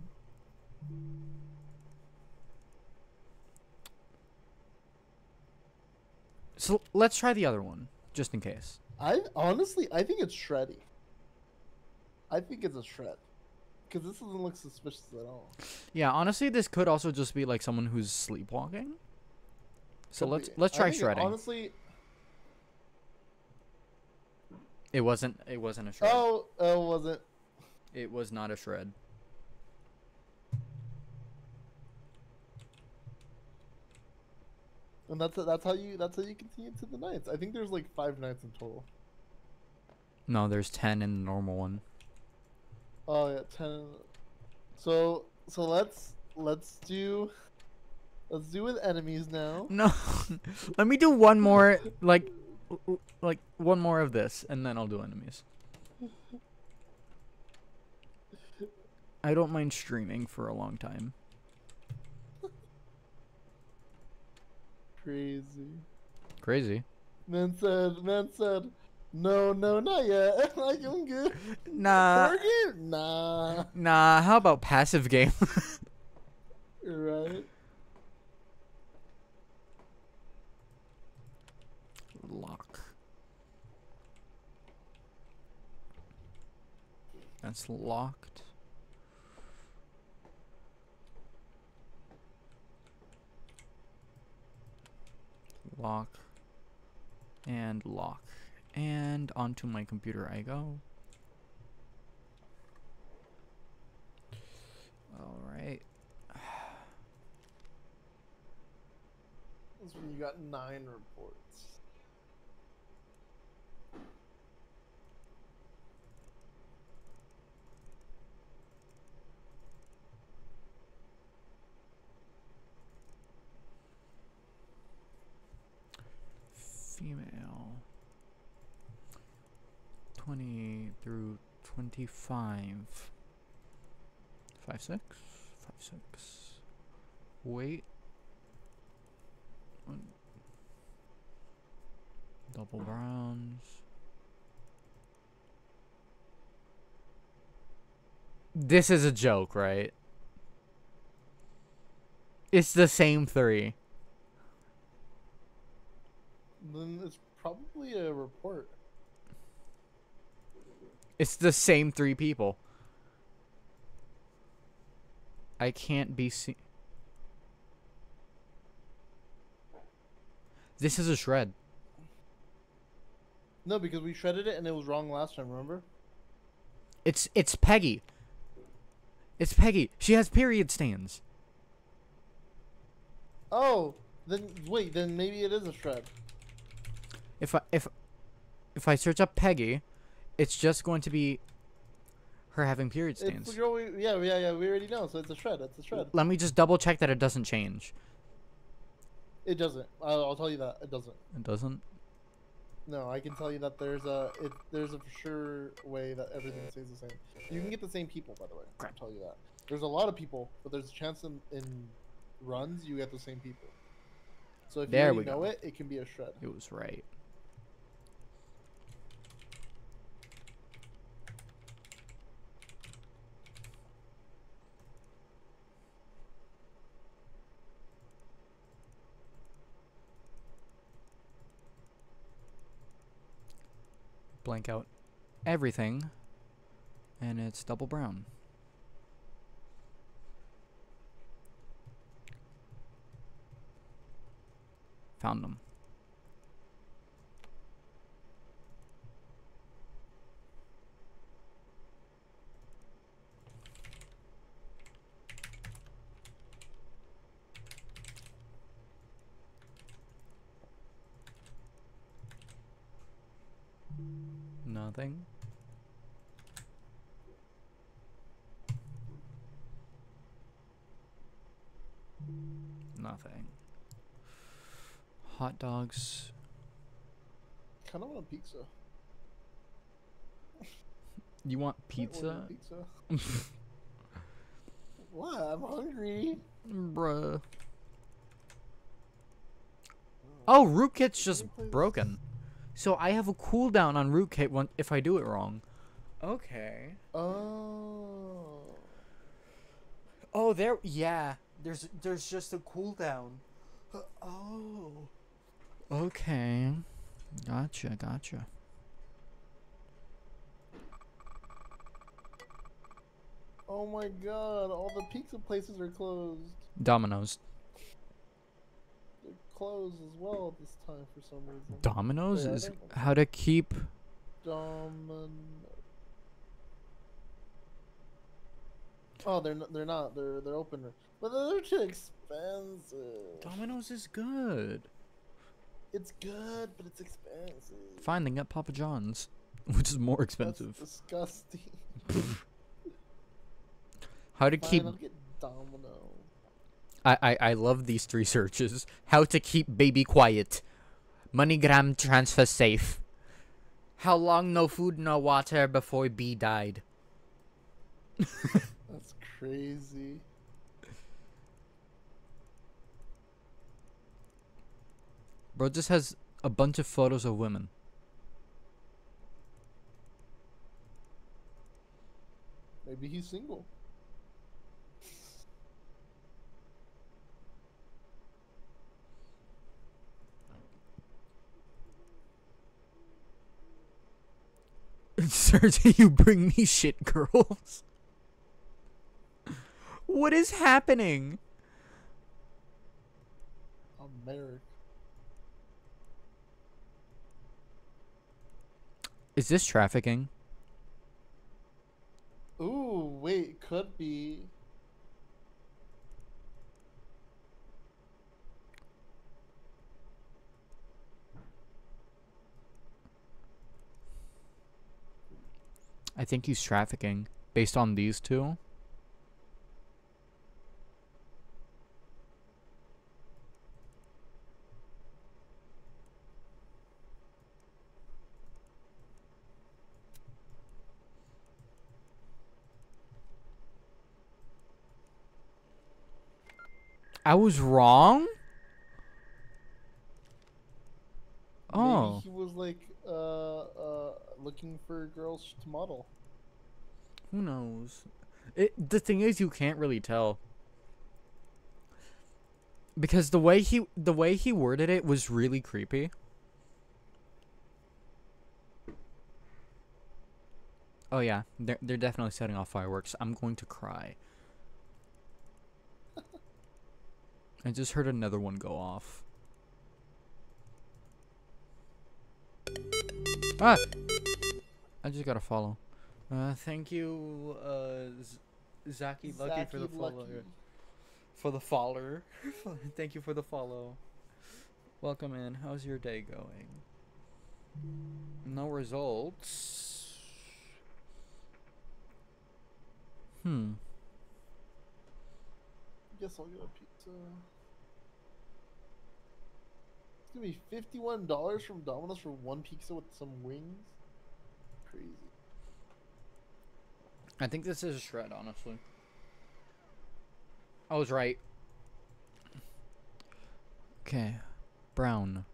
So let's try the other one, just in case. I honestly, I think it's Shreddy. I think it's a shred, because this doesn't look suspicious at all. Yeah, honestly, this could also just be like someone who's sleepwalking. So Could let's be. let's try think it- shredding. Honestly, it wasn't it wasn't a shred. oh, uh, wasn't. It was not a shred. And that's that's how you that's how you continue to the nights. I think there's like five nights in total. No, there's ten in the normal one. Oh yeah, ten. So so let's let's do let's do with enemies now. No, let me do one more, like, like one more of this, and then I'll do enemies. I don't mind streaming for a long time. Crazy. Crazy. Man said man said no no not yet. like I'm good. Nah, Target? Nah. nah. How about passive game? Right. Lock. That's locked. lock, and lock. And onto my computer I go. Alright. That's when you got nine reports. 20 through 25. 5 6? 5 6. Wait. Double browns. This is a joke, right? It's the same three. Then it's probably a report. It's the same three people. I can't be seen. This is a shred. No, because we shredded it and it was wrong last time. Remember? It's it's Peggy. It's Peggy. She has period stains. Oh, then wait. Then maybe it is a shred. If I if if I search up Peggy, it's just going to be her having period stains. yeah, yeah, yeah. We already know. So it's a shred. It's a shred. Let me just double check that it doesn't change. It doesn't. I'll, I'll tell you that it doesn't. It doesn't. No, I can tell you that there's a it there's a for sure way that everything stays the same. You can get the same people, by the way. I'll tell you that. There's a lot of people, but there's a chance in, in runs you get the same people. So if There you already know go. it, it can be a shred. It was right. Blank out everything, and it's double brown. Found them. Nothing. Nothing. Hot dogs. Kind of want a pizza. You want pizza? Pizza. what? I'm hungry. Bruh. Oh, oh rootkit's just broken. So I have a cooldown on rootkit one if I do it wrong. Okay. Oh. Oh, there. Yeah. There's there's just a cooldown. Oh. Okay. Gotcha. Gotcha. Oh my god! All the pizza places are closed. Domino's. Closed as well this time for some reason. Domino's Wait, is how to keep. Domino. Oh, they're not, they're not. They're they're open, but they're too expensive. Domino's is good. It's good, but it's expensive. Fine, then get Papa John's, which is more That's expensive. disgusting. How to Fine, keep Domino. I, I, I love these three searches. How to keep baby quiet. MoneyGram transfer safe. How long no food no water before B died. That's crazy. Bro just has a bunch of photos of women. Maybe he's single. Cersei, you bring me shit, girls. What is happening? America. Is this trafficking? Ooh, wait, could be. I think he's trafficking based on these two. I was wrong? Oh. Maybe he was like uh uh looking for girls to model. Who knows? It the thing is you can't really tell. Because the way he the way he worded it was really creepy. Oh yeah, they're they're definitely setting off fireworks. I'm going to cry. I just heard another one go off. Ah! I just gotta follow. Uh, thank you, uh, Z- Zaki Lucky for the Zacky follow. Lucky. For the follower. thank you for the follow. Welcome in. How's your day going? No results. Hmm. Guess I'll get a pizza. It's gonna be fifty-one dollars from Domino's for one pizza with some wings. Crazy. I think this is a shred, honestly. I was right. Okay. Brown.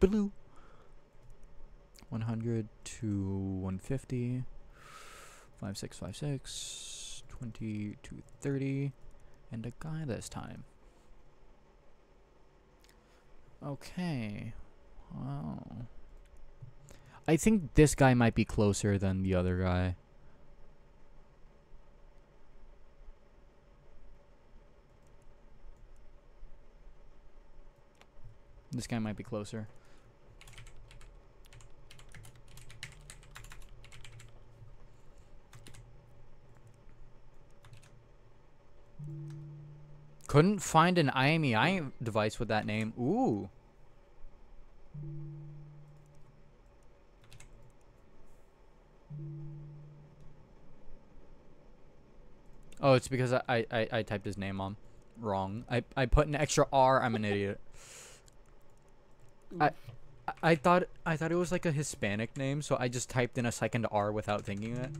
Blue. 100 to 150. 5656. 20 to 30. And a guy this time. Okay. Wow. I think this guy might be closer than the other guy. This guy might be closer. Couldn't find an IMEI device with that name. Ooh. Oh, it's because I, I, I, typed his name on wrong. I, I put an extra R. I'm an idiot. I- I- thought I thought it was like a Hispanic name, so I just typed in a second R without thinking it.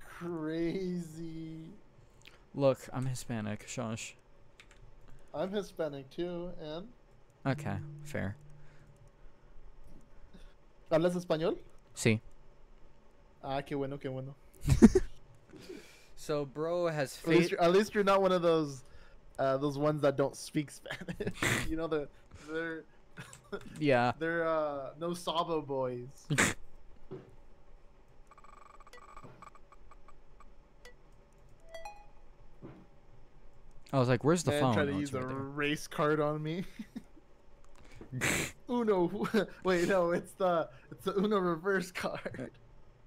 Crazy. Look, I'm Hispanic. Shush. I'm Hispanic too, and Okay, fair. ¿Hablas español? See. Ah, qué bueno, qué bueno. So, bro has At least, you're, at least you're not one of those, uh, those ones that don't speak Spanish. you know the, they're, Yeah. they're uh, no Sabo boys. I was like, "Where's the Man phone?" try to Oh, use it's a there. race card on me. Uno. Wait, no, it's the it's the Uno reverse card.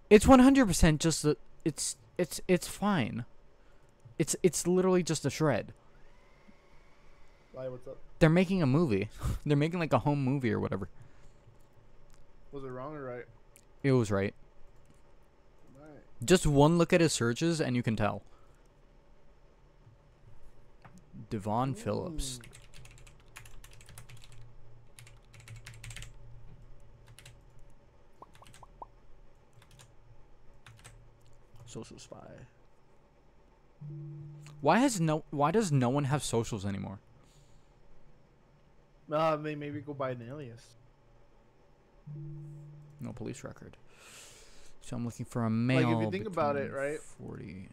It's 100% just the. It's it's it's fine. It's it's literally just a shred. Why? What's up? They're making a movie. They're making like a home movie or whatever. Was it wrong or right? It was right. Right. Just one look at his searches and you can tell. Devon Phillips. Social spy. Why has no why does no one have socials anymore? Uh, may maybe go by an alias. No police record. So I'm looking for a male. Like, if you think about it, between right? 40.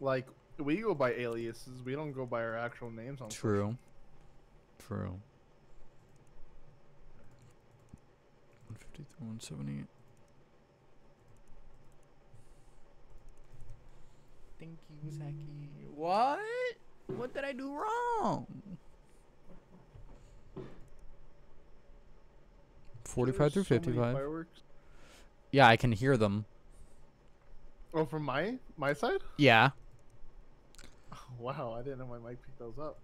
Like we go by aliases. We don't go by our actual names on. social. True. True. 150 through 170. Thank you, Zaki. What? What did I do wrong? 45 through There's so 55. Fireworks. Yeah, I can hear them. Oh, from my my side? Yeah. Wow, I didn't know my mic picked those up.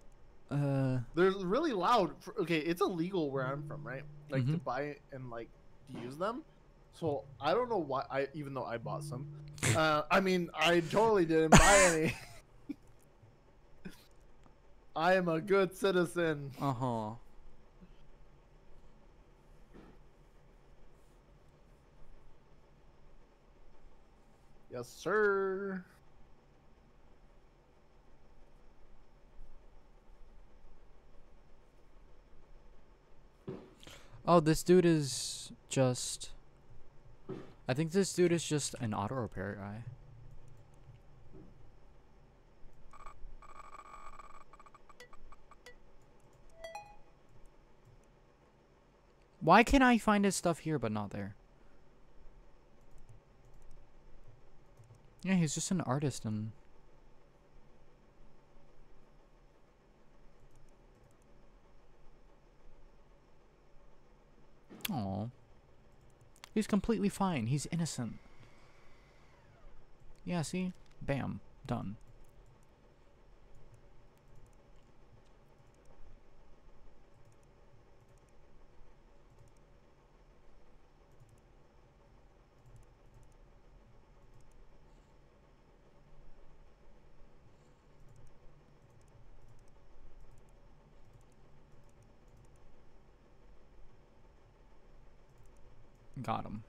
Uh, They're really loud. For, okay, it's illegal where I'm from, right? Like to Mhm. buy and like to use them. So I don't know why I even though I bought some. Uh, I mean, I totally didn't buy any. I am a good citizen. Uh huh. Yes, sir. Oh, this dude is just. I think this dude is just an auto repair guy. Why can I find his stuff here but not there? Yeah, he's just an artist and. Oh. He's completely fine. He's innocent. Yeah, see? Bam. Done. Got him.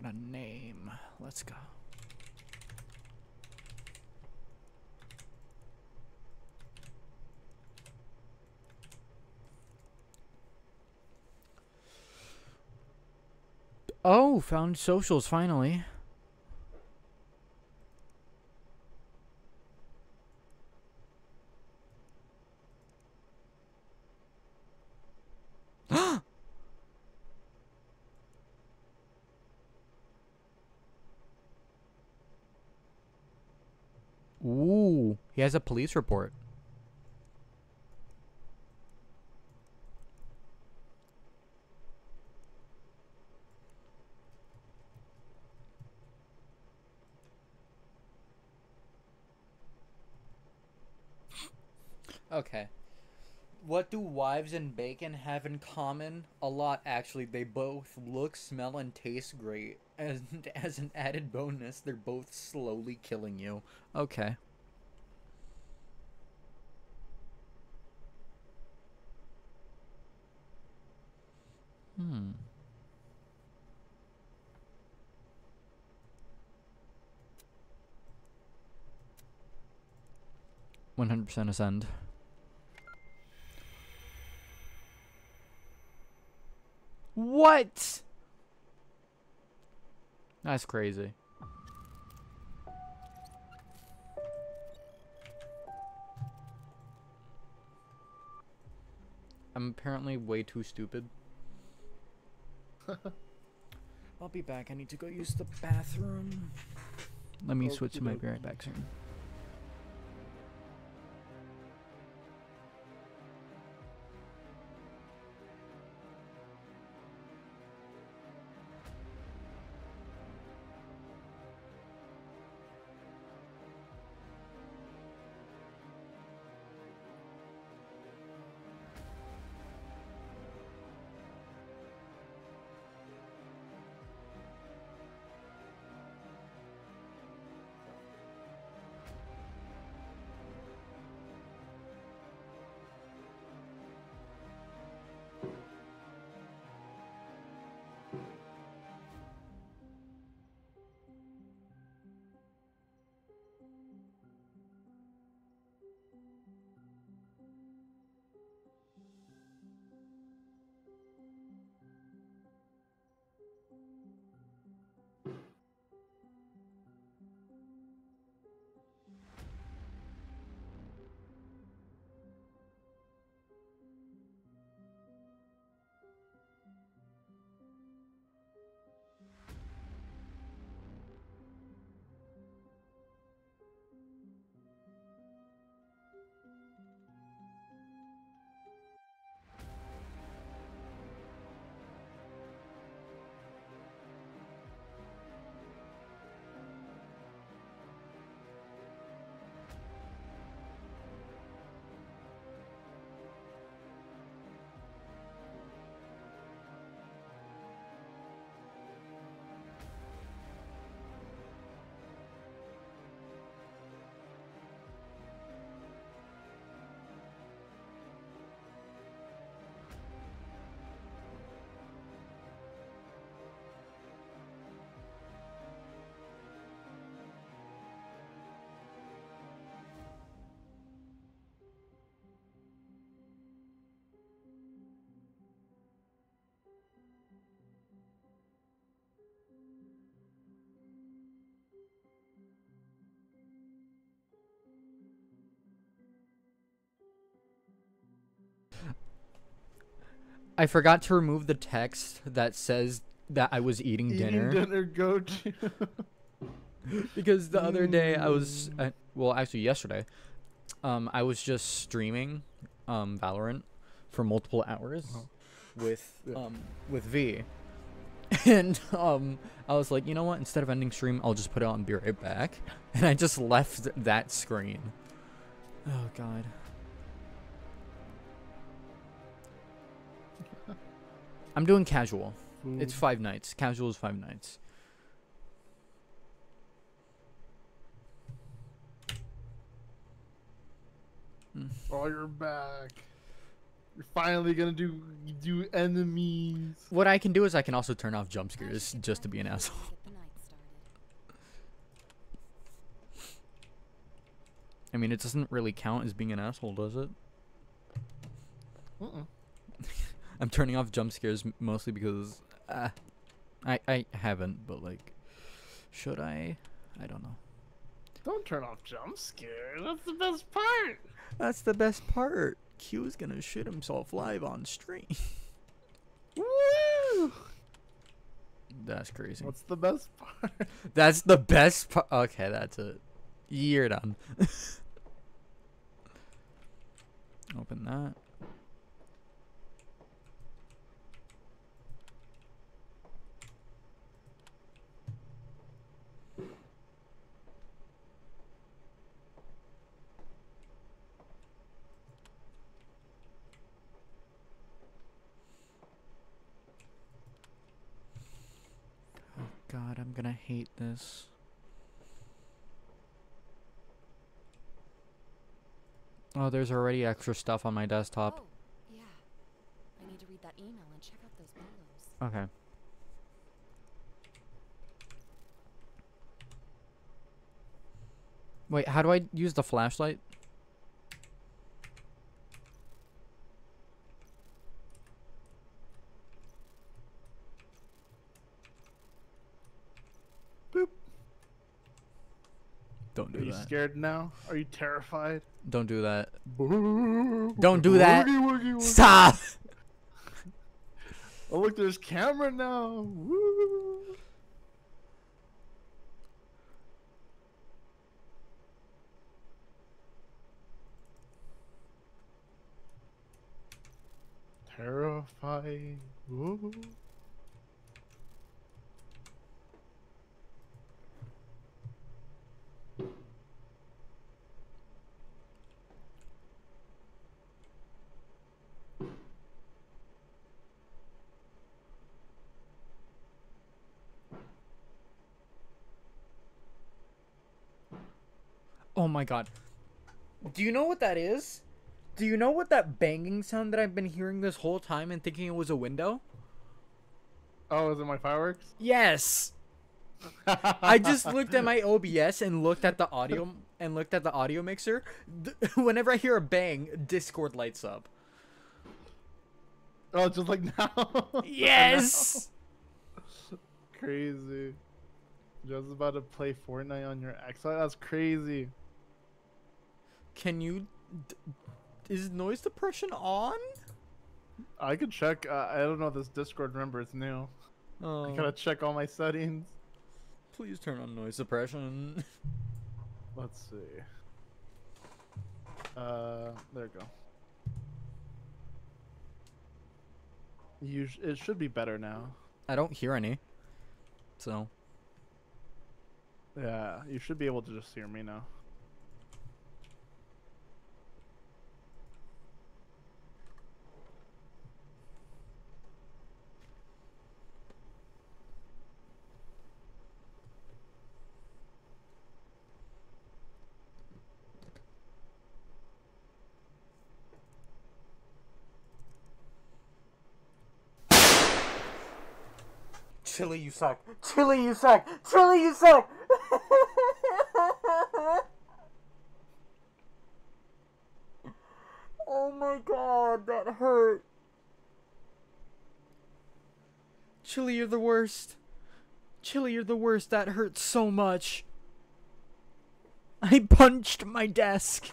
Got a name. Let's go. Oh, found socials finally. Ooh, he has a police report. Okay. What do wives and bacon have in common? A lot, actually. They both look, smell, and taste great. And as an added bonus, they're both slowly killing you. Okay. Hmm. One hundred percent ascend. What? That's crazy. I'm apparently way too stupid. I'll be back. I need to go use the bathroom. Let me switch to my Okey-dokey. right back soon. I forgot to remove the text that says that I was eating, Eating dinner, dinner, go to. because the other day I was Mm. uh, well actually yesterday um I was just streaming um Valorant for multiple hours Uh-huh. with um with V and um I was like you know what instead of ending stream I'll just put it on and be right back and I just left that screen oh god I'm doing casual hmm. it's five nights casual is five nights hmm. Oh, you're back. You're finally gonna do do enemies. What I can do is I can also turn off jump scares just to be an asshole. Get the night started. I mean, it doesn't really count as being an asshole, does it? Uh-uh. I'm turning off jump scares mostly because uh, I I haven't, but like, should I? I don't know. Don't turn off jump scares. That's the best part. That's the best part. Kyu is gonna shit himself live on stream. Woo! That's crazy. What's the best part? That's the best part. Okay, that's it. You're done. Open that. God, I'm gonna hate this. Oh, there's already extra stuff on my desktop. Oh, yeah. I need to read that email and check out those. Okay. Wait, how do I use the flashlight? Boop. Don't Are do you that. scared now? Are you terrified? Don't do that. Don't Don't that. Woogie, woogie, woogie. Stop! Oh look, there's camera now. Woo. Terrifying. Woo. My god. Do you know what that is? Do you know what that banging sound that I've been hearing this whole time and thinking it was a window? Oh, is it my fireworks? Yes. I just looked at my OBS and looked at the audio and looked at the audio mixer. Whenever I hear a bang, Discord lights up. Oh, just like now. Yes. crazy. Just about to play Fortnite on your Xbox. That's crazy. Can you? D- is noise suppression on? I could check. Uh, I don't know if this Discord member is new. I Oh, gotta check all my settings. please turn on noise suppression. Let's see. Uh, there we go. You sh- it should be better now. I don't hear any. So Yeah, you should be able to just hear me now. Chili, you suck. Chili, you suck. Chili, you suck. oh my god, that hurt. Chili, you're the worst. Chili, you're the worst. That hurt so much. I punched my desk.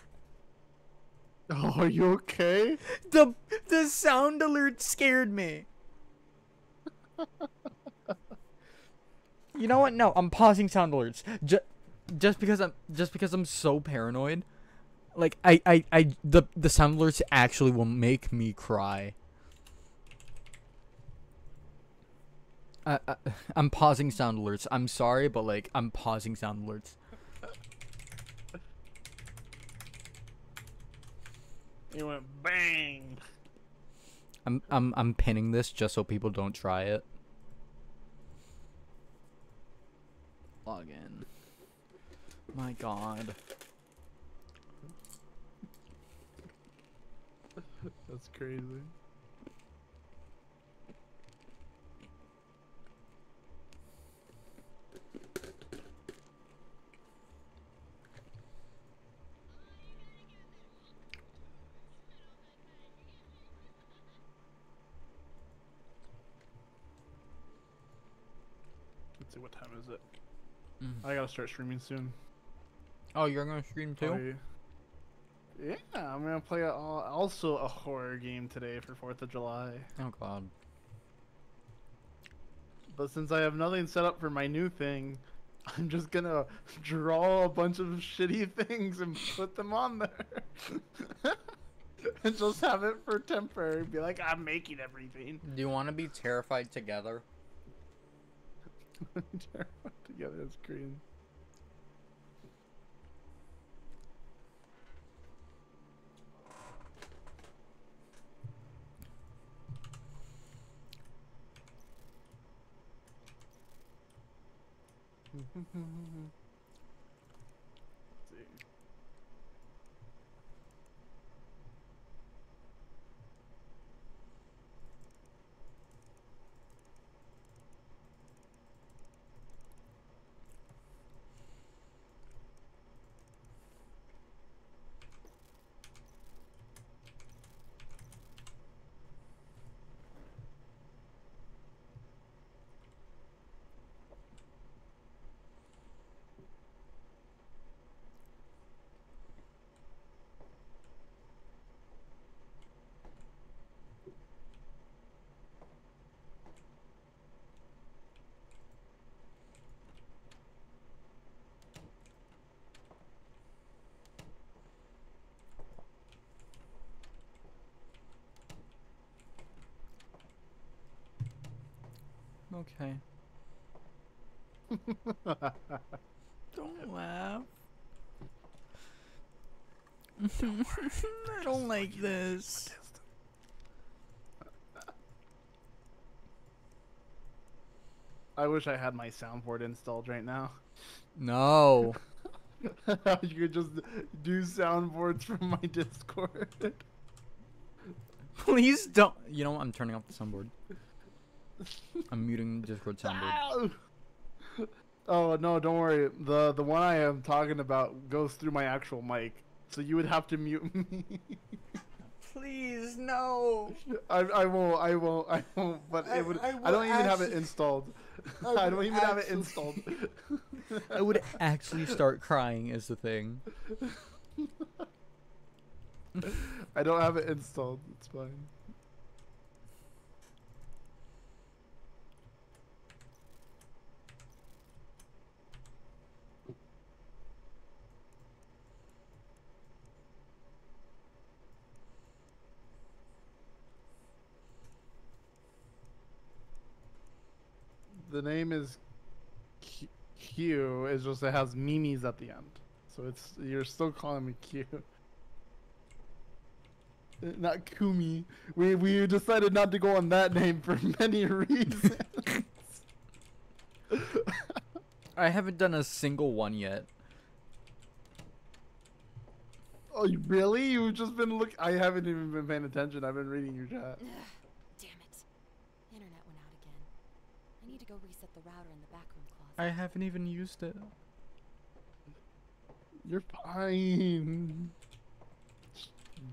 Oh, are you okay? The the sound alert scared me. you know what? No, I'm pausing sound alerts. Just just because I'm just because I'm so paranoid. Like I I I the the sound alerts actually will make me cry. I, I I'm pausing sound alerts. I'm sorry, but like I'm pausing sound alerts. You went bang. I'm I'm I'm pinning this just so people don't try it. Log in. My god. That's crazy. Let's see what time is it. Mm. I gotta start streaming soon. Oh, you're gonna stream too? Yeah. Yeah, I'm gonna play a, also a horror game today for Fourth of July. Oh god. But since I have nothing set up for my new thing, I'm just gonna draw a bunch of shitty things and put them on there. and just have it for temporary. Be like, I'm making everything. Do you want to be terrified together? Together, that's green. see. Okay. Don't laugh. I don't like this. I wish I had my soundboard installed right now. No. you could just do soundboards from my Discord. Please don't. You know what? I'm turning off the soundboard. I'm muting Discord soundboard. Oh no, don't worry. The the one I am talking about goes through my actual mic, so you would have to mute me. Please, no. I, I won't. I won't. I won't. But I- it would. I I, don't even have it installed. I I, don't even have it installed. I would actually start crying as the thing. I don't have it installed. It's fine. The name is Q. Q is just it has memes at the end, so it's you're still calling me Q. Not Kumi. We we decided not to go on that name for many reasons. I haven't done a single one yet. oh, really? You've just been look. I haven't even been paying attention. I've been reading your chat. Ugh, damn it. Internet went out again. I need to go reset the router in the back room closet. I haven't even used it. You're fine.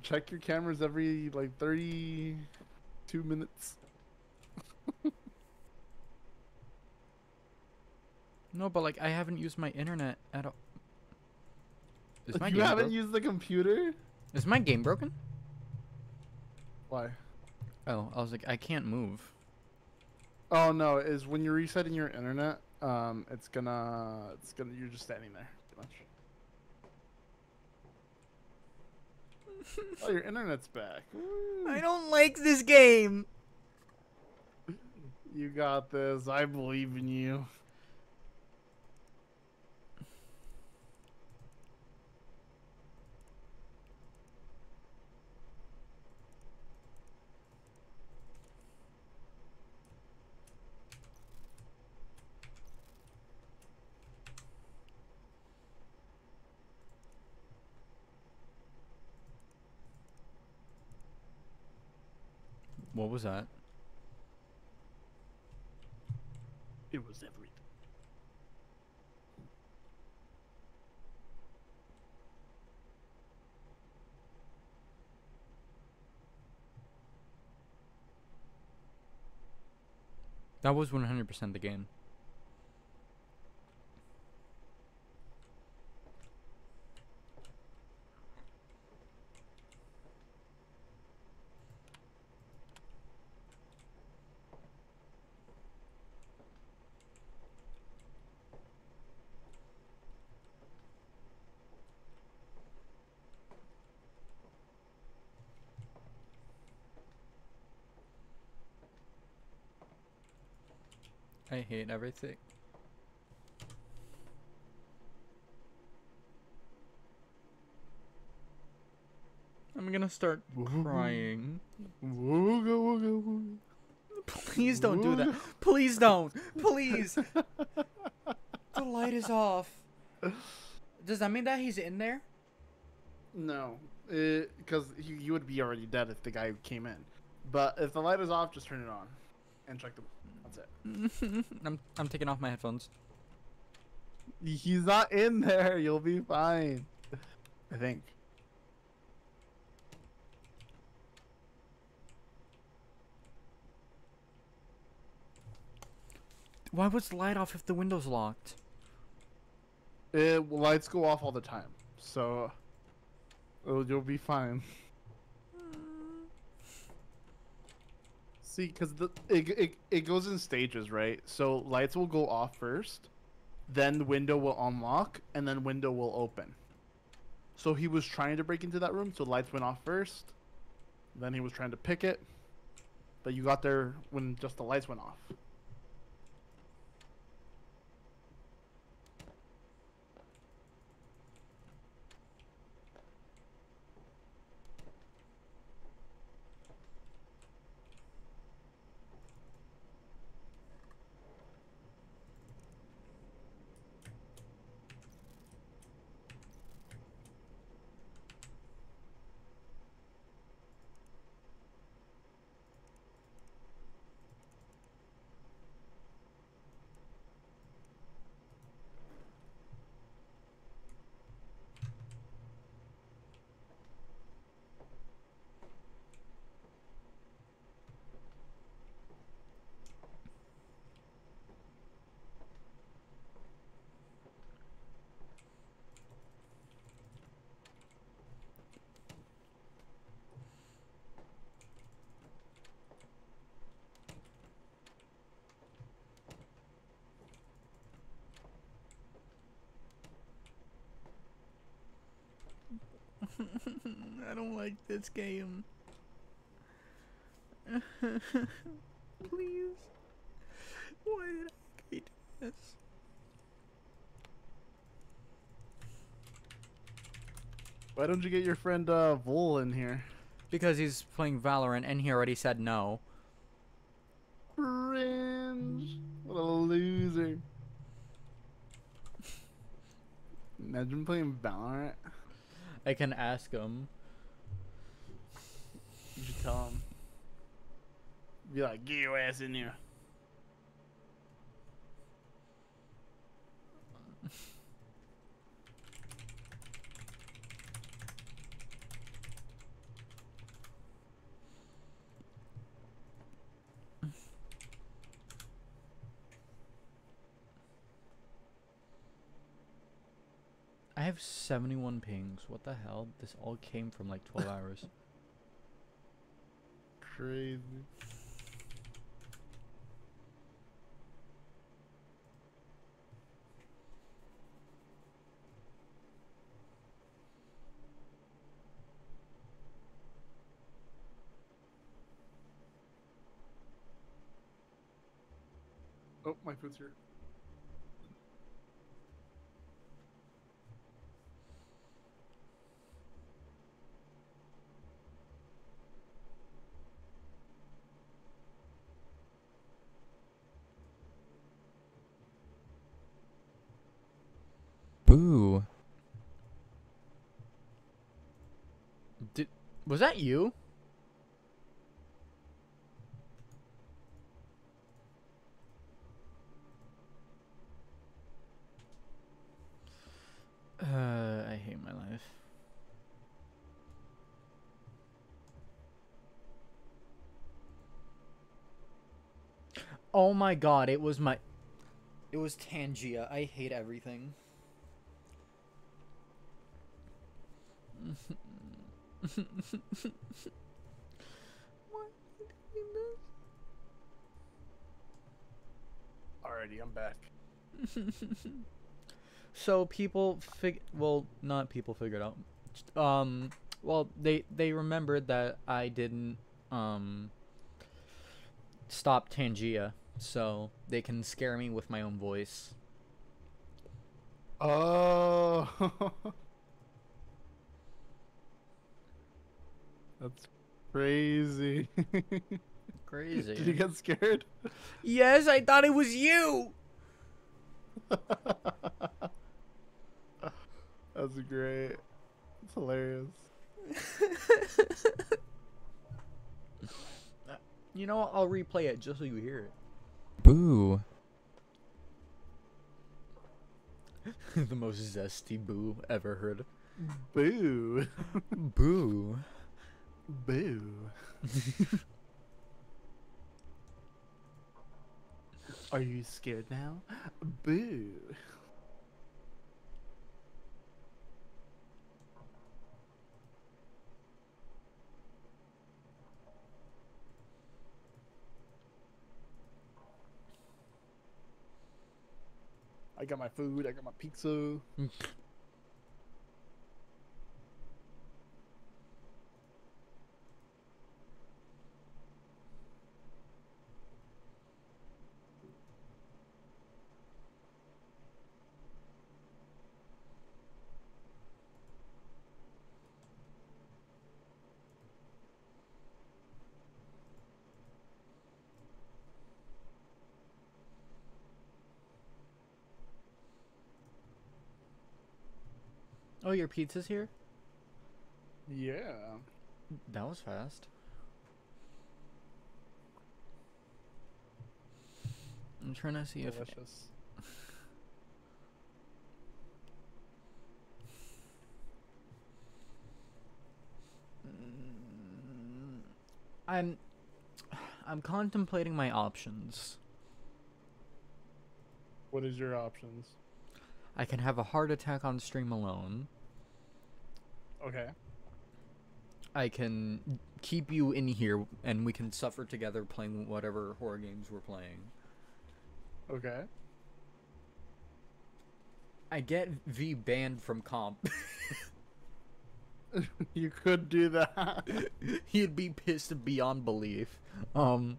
Check your cameras every like 32 minutes. No, but like I haven't used my internet at all. Is my you game haven't used the computer? Is my game broken? Why? Oh, I was like, I can't move. Oh no, is when you're resetting your internet, um, it's gonna, it's gonna, you're just standing there, pretty much. oh, your internet's back. Woo. don't like this game. You got this. I believe in you. What was that? It was everything. That was 100% the game. Hate everything. I'm gonna start crying. Please don't do that. Please don't. Please. the light is off. Does that mean that he's in there? No, because you, you would be already dead if the guy came in. But if the light is off, just turn it on and check the. That's it. I'm I'm taking off my headphones. He's not in there. You'll be fine. I think. Why was the light off if the window's locked? It, lights go off all the time, so you'll be fine. See, because it, it, it goes in stages, right? So lights will go off first, then the window will unlock, and then window will open. So he was trying to break into that room, so lights went off first. Then he was trying to pick it, but you got there when just the lights went off. I don't like this game. Please. Why did I hate this? Why don't you get your friend uh, Vol in here? Because he's playing Valorant and he already said no. Cringe. What a loser. Imagine playing Valorant. I can ask him. You should tell him. Be like, get your ass in here. I have 71 pings. What the hell? This all came from like 12 hours. Crazy. Oh, my food's here. Boo. Did was that you? Uh, I hate my life. Oh my god, it was my It was Tangia. I hate everything. Alrighty, I'm back. so people fig well not people figured out um well they they remembered that i didn't um stop tangia so they can scare me with my own voice Oh. That's crazy. crazy Did you get scared? yes i thought it was you That's great. It's hilarious. you know what? i'll replay it just so you hear it boo the most zesty boo ever heard Boo. boo Boo. Are you scared now? Boo. I got my food, I got my pizza. your pizza's here Yeah. That was fast. I'm trying to see if Delicious. Mm, I'm I'm contemplating my options. What is your options? I can have a heart attack on stream alone. Okay. I can keep you in here and we can suffer together playing whatever horror games we're playing. Okay. I get V banned from comp. you could do that. He'd be pissed beyond belief. Um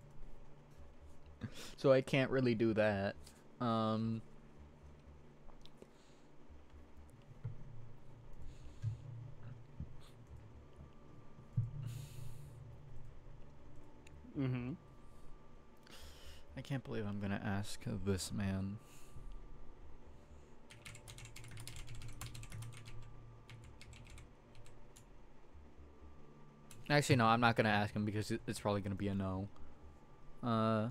so I can't really do that. Um mm-hmm. I can't believe I'm gonna ask this man. Actually, no, I'm not gonna ask him because it's probably gonna be a no. Uh.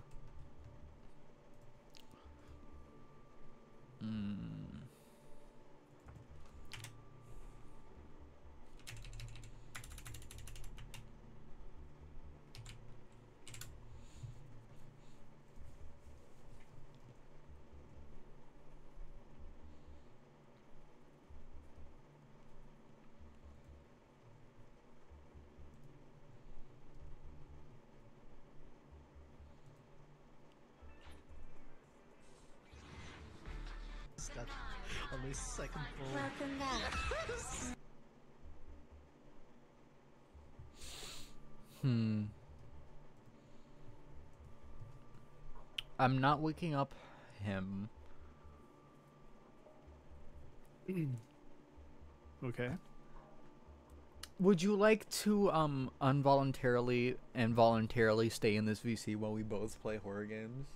Stuck on my second floor. Welcome back. Hmm. I'm not waking up him. Okay. Would you like to um involuntarily and voluntarily stay in this VC while we both play horror games?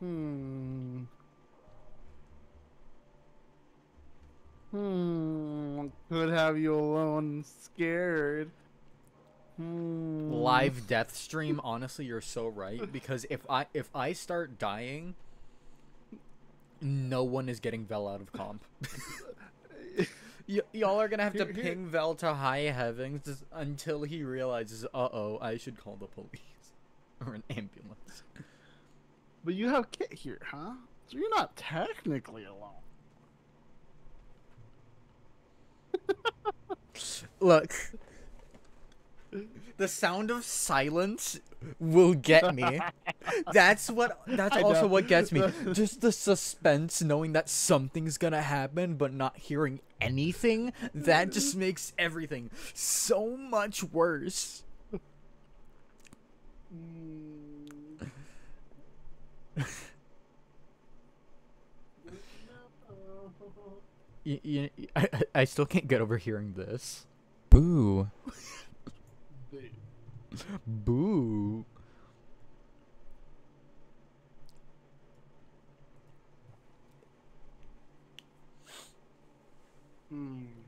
Hmm. Hmm. Could have you alone scared. Hmm. Live death stream, honestly, you're so right because if I if I start dying, no one is getting Vel out of comp. Y- y'all are gonna have to Here- here- ping Vel to high heavens until he realizes, uh oh, I should call the police or an ambulance. But you have Kit here, huh? So you're not technically alone. Look, the sound of silence will get me. That's what. That's I also know. what gets me. Just the suspense, knowing that something's gonna happen, but not hearing anything. That just makes everything so much worse. Y- y- I, I- I still can't get over hearing this. Boo. Boo. Hmm.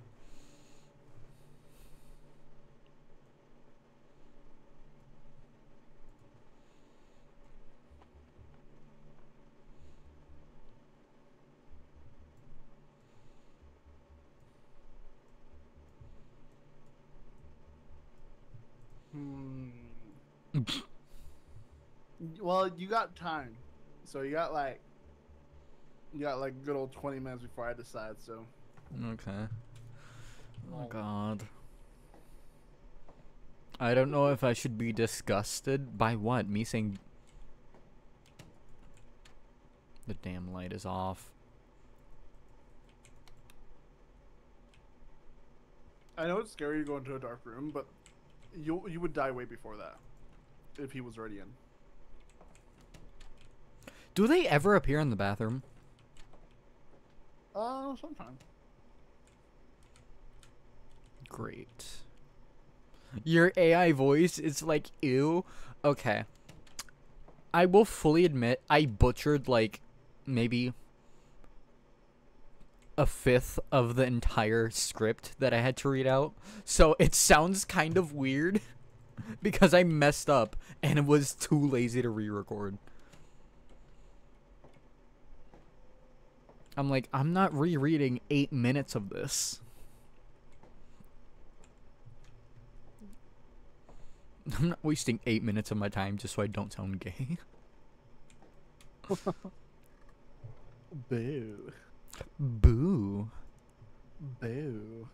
Hmm. well, you got time, so you got like, you got like good old twenty minutes before I decide. So. Okay. Oh god. I don't know if I should be disgusted by what? Me saying the damn light is off. I know it's scary to go into a dark room, but you you would die way before that if he was already in. Do they ever appear in the bathroom? Uh, sometime. Great. Your AI voice is like ew. Okay. I will fully admit I butchered like maybe a fifth of the entire script that I had to read out. So it sounds kind of weird because I messed up and it was too lazy to re-record. I'm like, I'm not rereading 8 minutes of this. I'm not wasting eight minutes of my time just so I don't sound gay. Boo. Boo. Boo.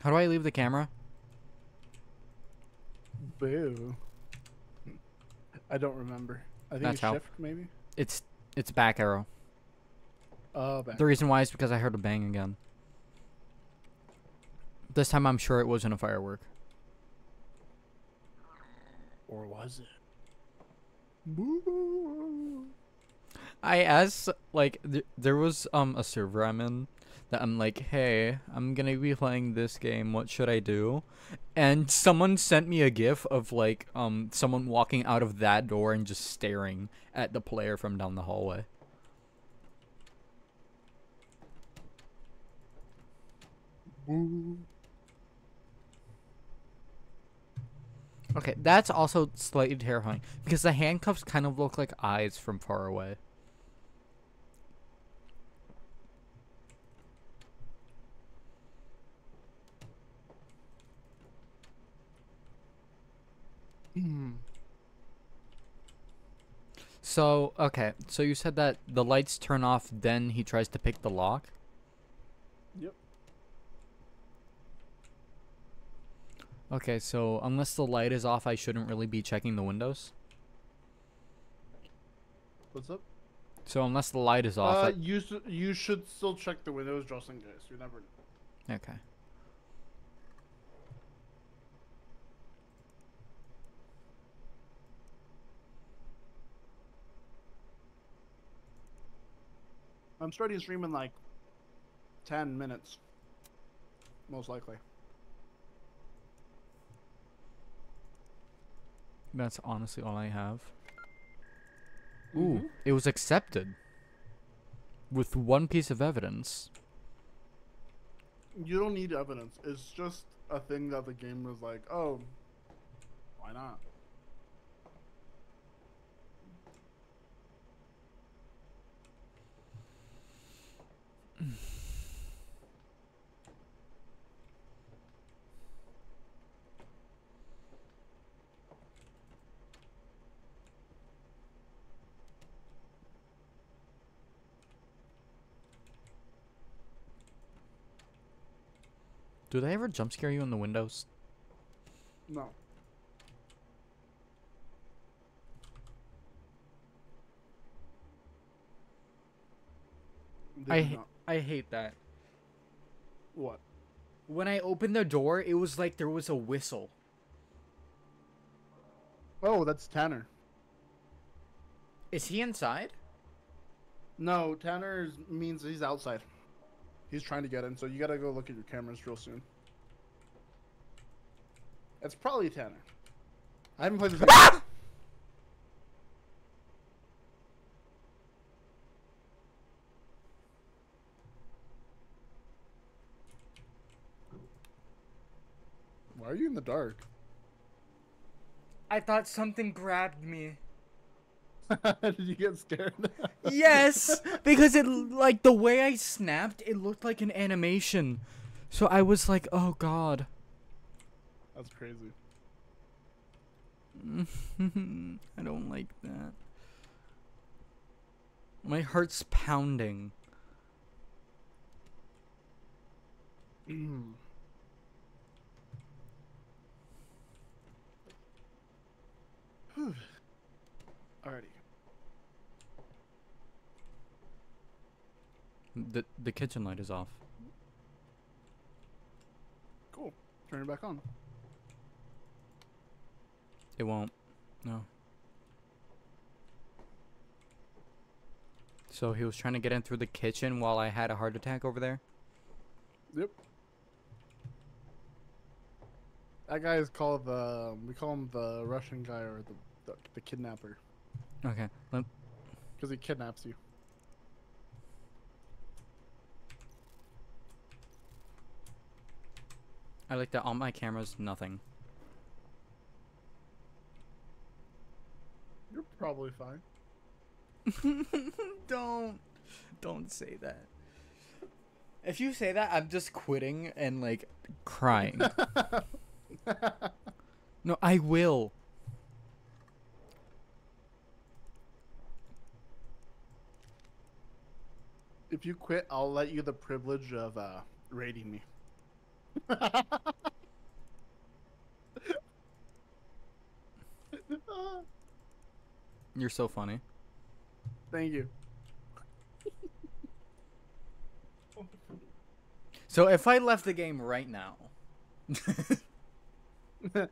How do I leave the camera? Boo. I don't remember. I think That's it's how- shift maybe. It's it's back arrow. Oh, back. The reason why is because I heard a bang again. This time I'm sure it wasn't a firework. Or was it? Boo. I asked like th- there was um a server I'm in that I'm like, hey, I'm gonna be playing this game. What should I do? And someone sent me a gif of like um someone walking out of that door and just staring at the player from down the hallway. Okay, that's also slightly terrifying because the handcuffs kind of look like eyes from far away. So, okay. So you said that the lights turn off, then he tries to pick the lock? Yep. Okay, so unless the light is off, I shouldn't really be checking the windows? What's up? So unless the light is off, Uh, you you should still check the windows just in case. You never. know. Okay. I'm starting to stream in like ten minutes, most likely. That's honestly all I have. Ooh, Mhm. it was accepted. With one piece of evidence. You don't need evidence. It's just a thing that the game was like, oh, why not? Do they ever jump scare you in the windows? No. I. I hate that. What? When I opened the door, it was like there was a whistle. Oh, that's Tanner. Is he inside? No, Tanner means he's outside. He's trying to get in, so you gotta go look at your cameras real soon. It's probably Tanner. I haven't played this game. Ah! Why are you in the dark? I thought something grabbed me. Did you get scared? yes, because it like the way I snapped, it looked like an animation. So I was like, "Oh god." That's crazy. I don't like that. My heart's pounding. Mm. Alrighty. The the kitchen light is off. Cool. Turn it back on. It won't. No. So he was trying to get in through the kitchen while I had a heart attack over there. Yep. That guy is called the. We call him the Russian guy or the the, the kidnapper Okay. Because he kidnaps you. I like that on my cameras nothing. You're probably fine. don't don't say that. If you say that, I'm just quitting and like crying. no, I will. If you quit, I'll let you the privilege of uh, rating me. You're so funny. Thank you. So if I left the game right now, oh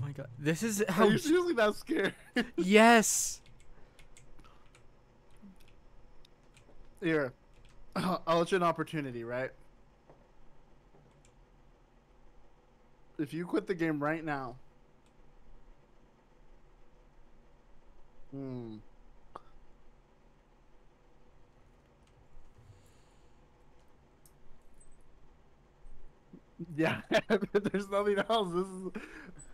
my god, this is Are how. you seriously that scared? yes. Here, I'll let you an opportunity, right? If you quit the game right now, hmm. Yeah, there's nothing else. This is,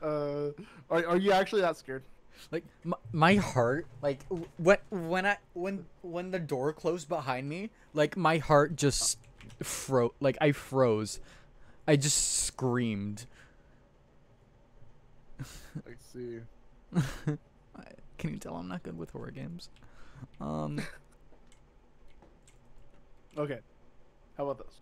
uh, are, are you actually that scared? Like my, my heart, like when when I when when the door closed behind me, like my heart just froze. Like I froze. I just screamed. I see. Can you tell I'm not good with horror games? Um, Okay. How about this?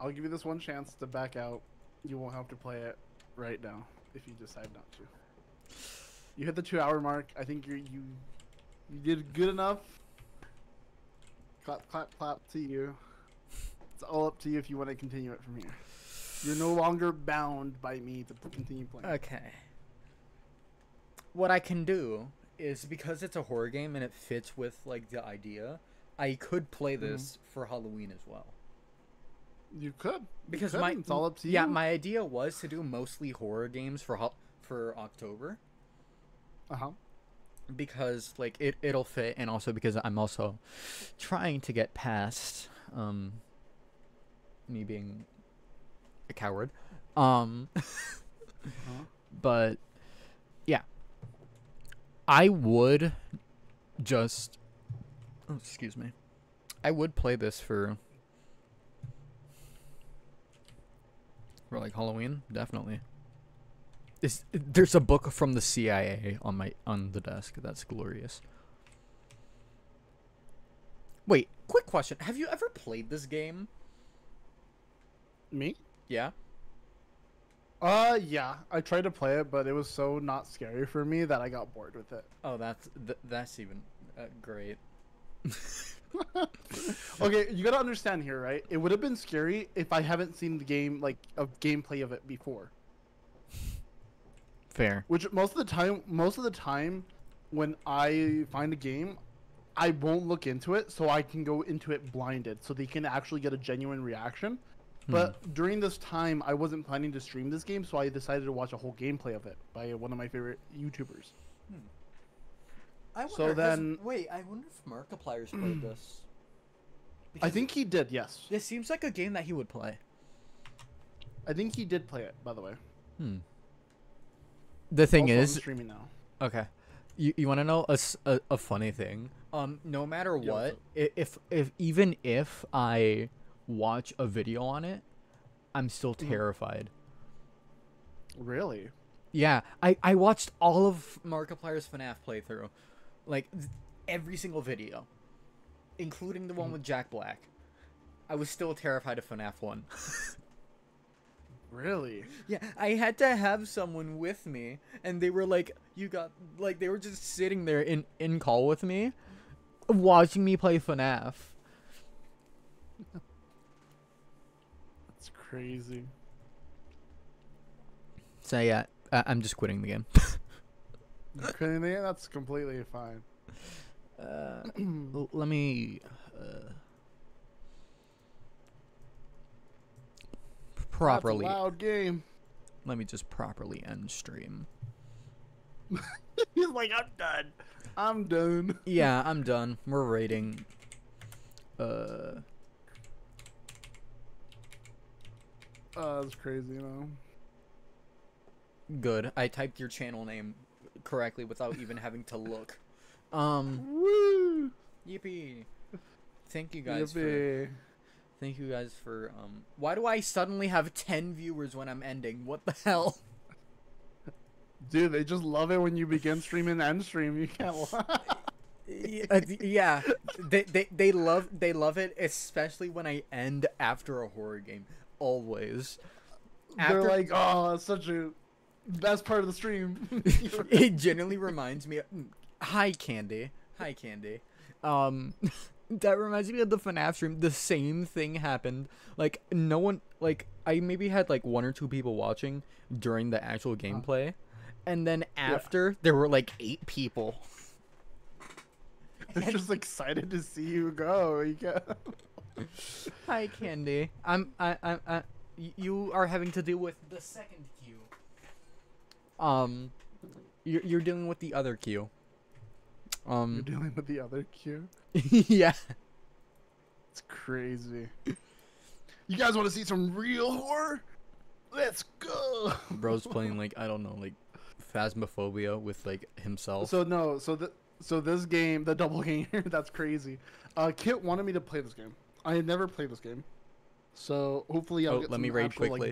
I'll give you this one chance to back out. You won't have to play it right now if you decide not to. You hit the two hour mark. I think you you you did good enough. Clap clap clap to you. It's all up to you if you want to continue it from here. You're no longer bound by me to continue playing. okay. What I can do is because it's a horror game and it fits with like the idea, I could play Mm-hmm. this for Halloween as well. you could You Because could. my it's all up to you. yeah, my idea was to do mostly horror games for for October uh huh. because like it it'll fit and also because I'm also trying to get past um me being a coward. Um Uh-huh. but yeah. I would just oh, excuse me. I would play this for for like Halloween, definitely. Is there's a book from the CIA on my on the desk. That's glorious. Wait, quick question. Have you ever played this game? Me? Yeah. Uh, yeah. I tried to play it, but it was so not scary for me that I got bored with it. Oh, that's th- that's even uh, great. okay, you gotta understand here, right? It would have been scary if I haven't seen the game, like a gameplay of it before. Fair. Which most of the time, most of the time, when I find a game, I won't look into it, so I can go into it blinded, so they can actually get a genuine reaction. But during this time, I wasn't planning to stream this game, so I decided to watch a whole gameplay of it by one of my favorite YouTubers. I So wonder, has- then- wait, I wonder if Markiplier's played this. I think he did, yes. this seems like a game that he would play. I think he did play it, by the way. Hmm. The thing Also, I'm is, streaming now. Okay. You, you want to know a a funny thing? Um, no matter what, i- if if even if I watch a video on it, I'm still Mm-hmm. terrified. Really? Yeah, I I watched all of Markiplier's FNAF playthrough, like every single video, including the Mm-hmm. one with Jack Black. I was still terrified of FNAF one. Really? Yeah, I had to have someone with me, and they were like, "You got like," they were just sitting there in in call with me, watching me play FNAF. That's crazy. So yeah, I- I'm just quitting the game. Okay, yeah, that's completely fine. Uh, let me uh, properly. That's a loud game. Let me just properly end stream. He's like, I'm done. I'm done. Yeah, I'm done. We're raiding. Uh, Oh, that's crazy, you know. good. I typed your channel name correctly without even having to look. Um. Woo! Yippee! Thank you guys for Yippee. Thank you guys for um. Why do I suddenly have ten viewers when I'm ending? What the hell? Dude, they just love it when you begin streaming and stream. You can't uh, yeah, they, they they love they love it, especially when I end after a horror game. Always. They're like, oh, it's such a best part of the stream. it genuinely reminds me. Of, hi, Candy. Hi, Candy. Um, that reminds me of the FNAF stream. The same thing happened. Like no one. Like I maybe had like one or two people watching during the actual gameplay, and then after there were like eight people. They're just excited to see you go. You can Hi, Candy. I'm. I. I. I y- you are having to deal with the second Kyu. Um, you're you're dealing with the other Kyu. You're Um. dealing with the other Kyu. yeah. It's crazy. You guys want to see some real horror? Let's go. Bro's playing like I don't know, like Phasmophobia with like himself. So no, so the so this game, the double game, that's crazy. Uh, Kit wanted me to play this game. I had never played this game, so hopefully I'll oh, get let some me raid actual, like, quickly.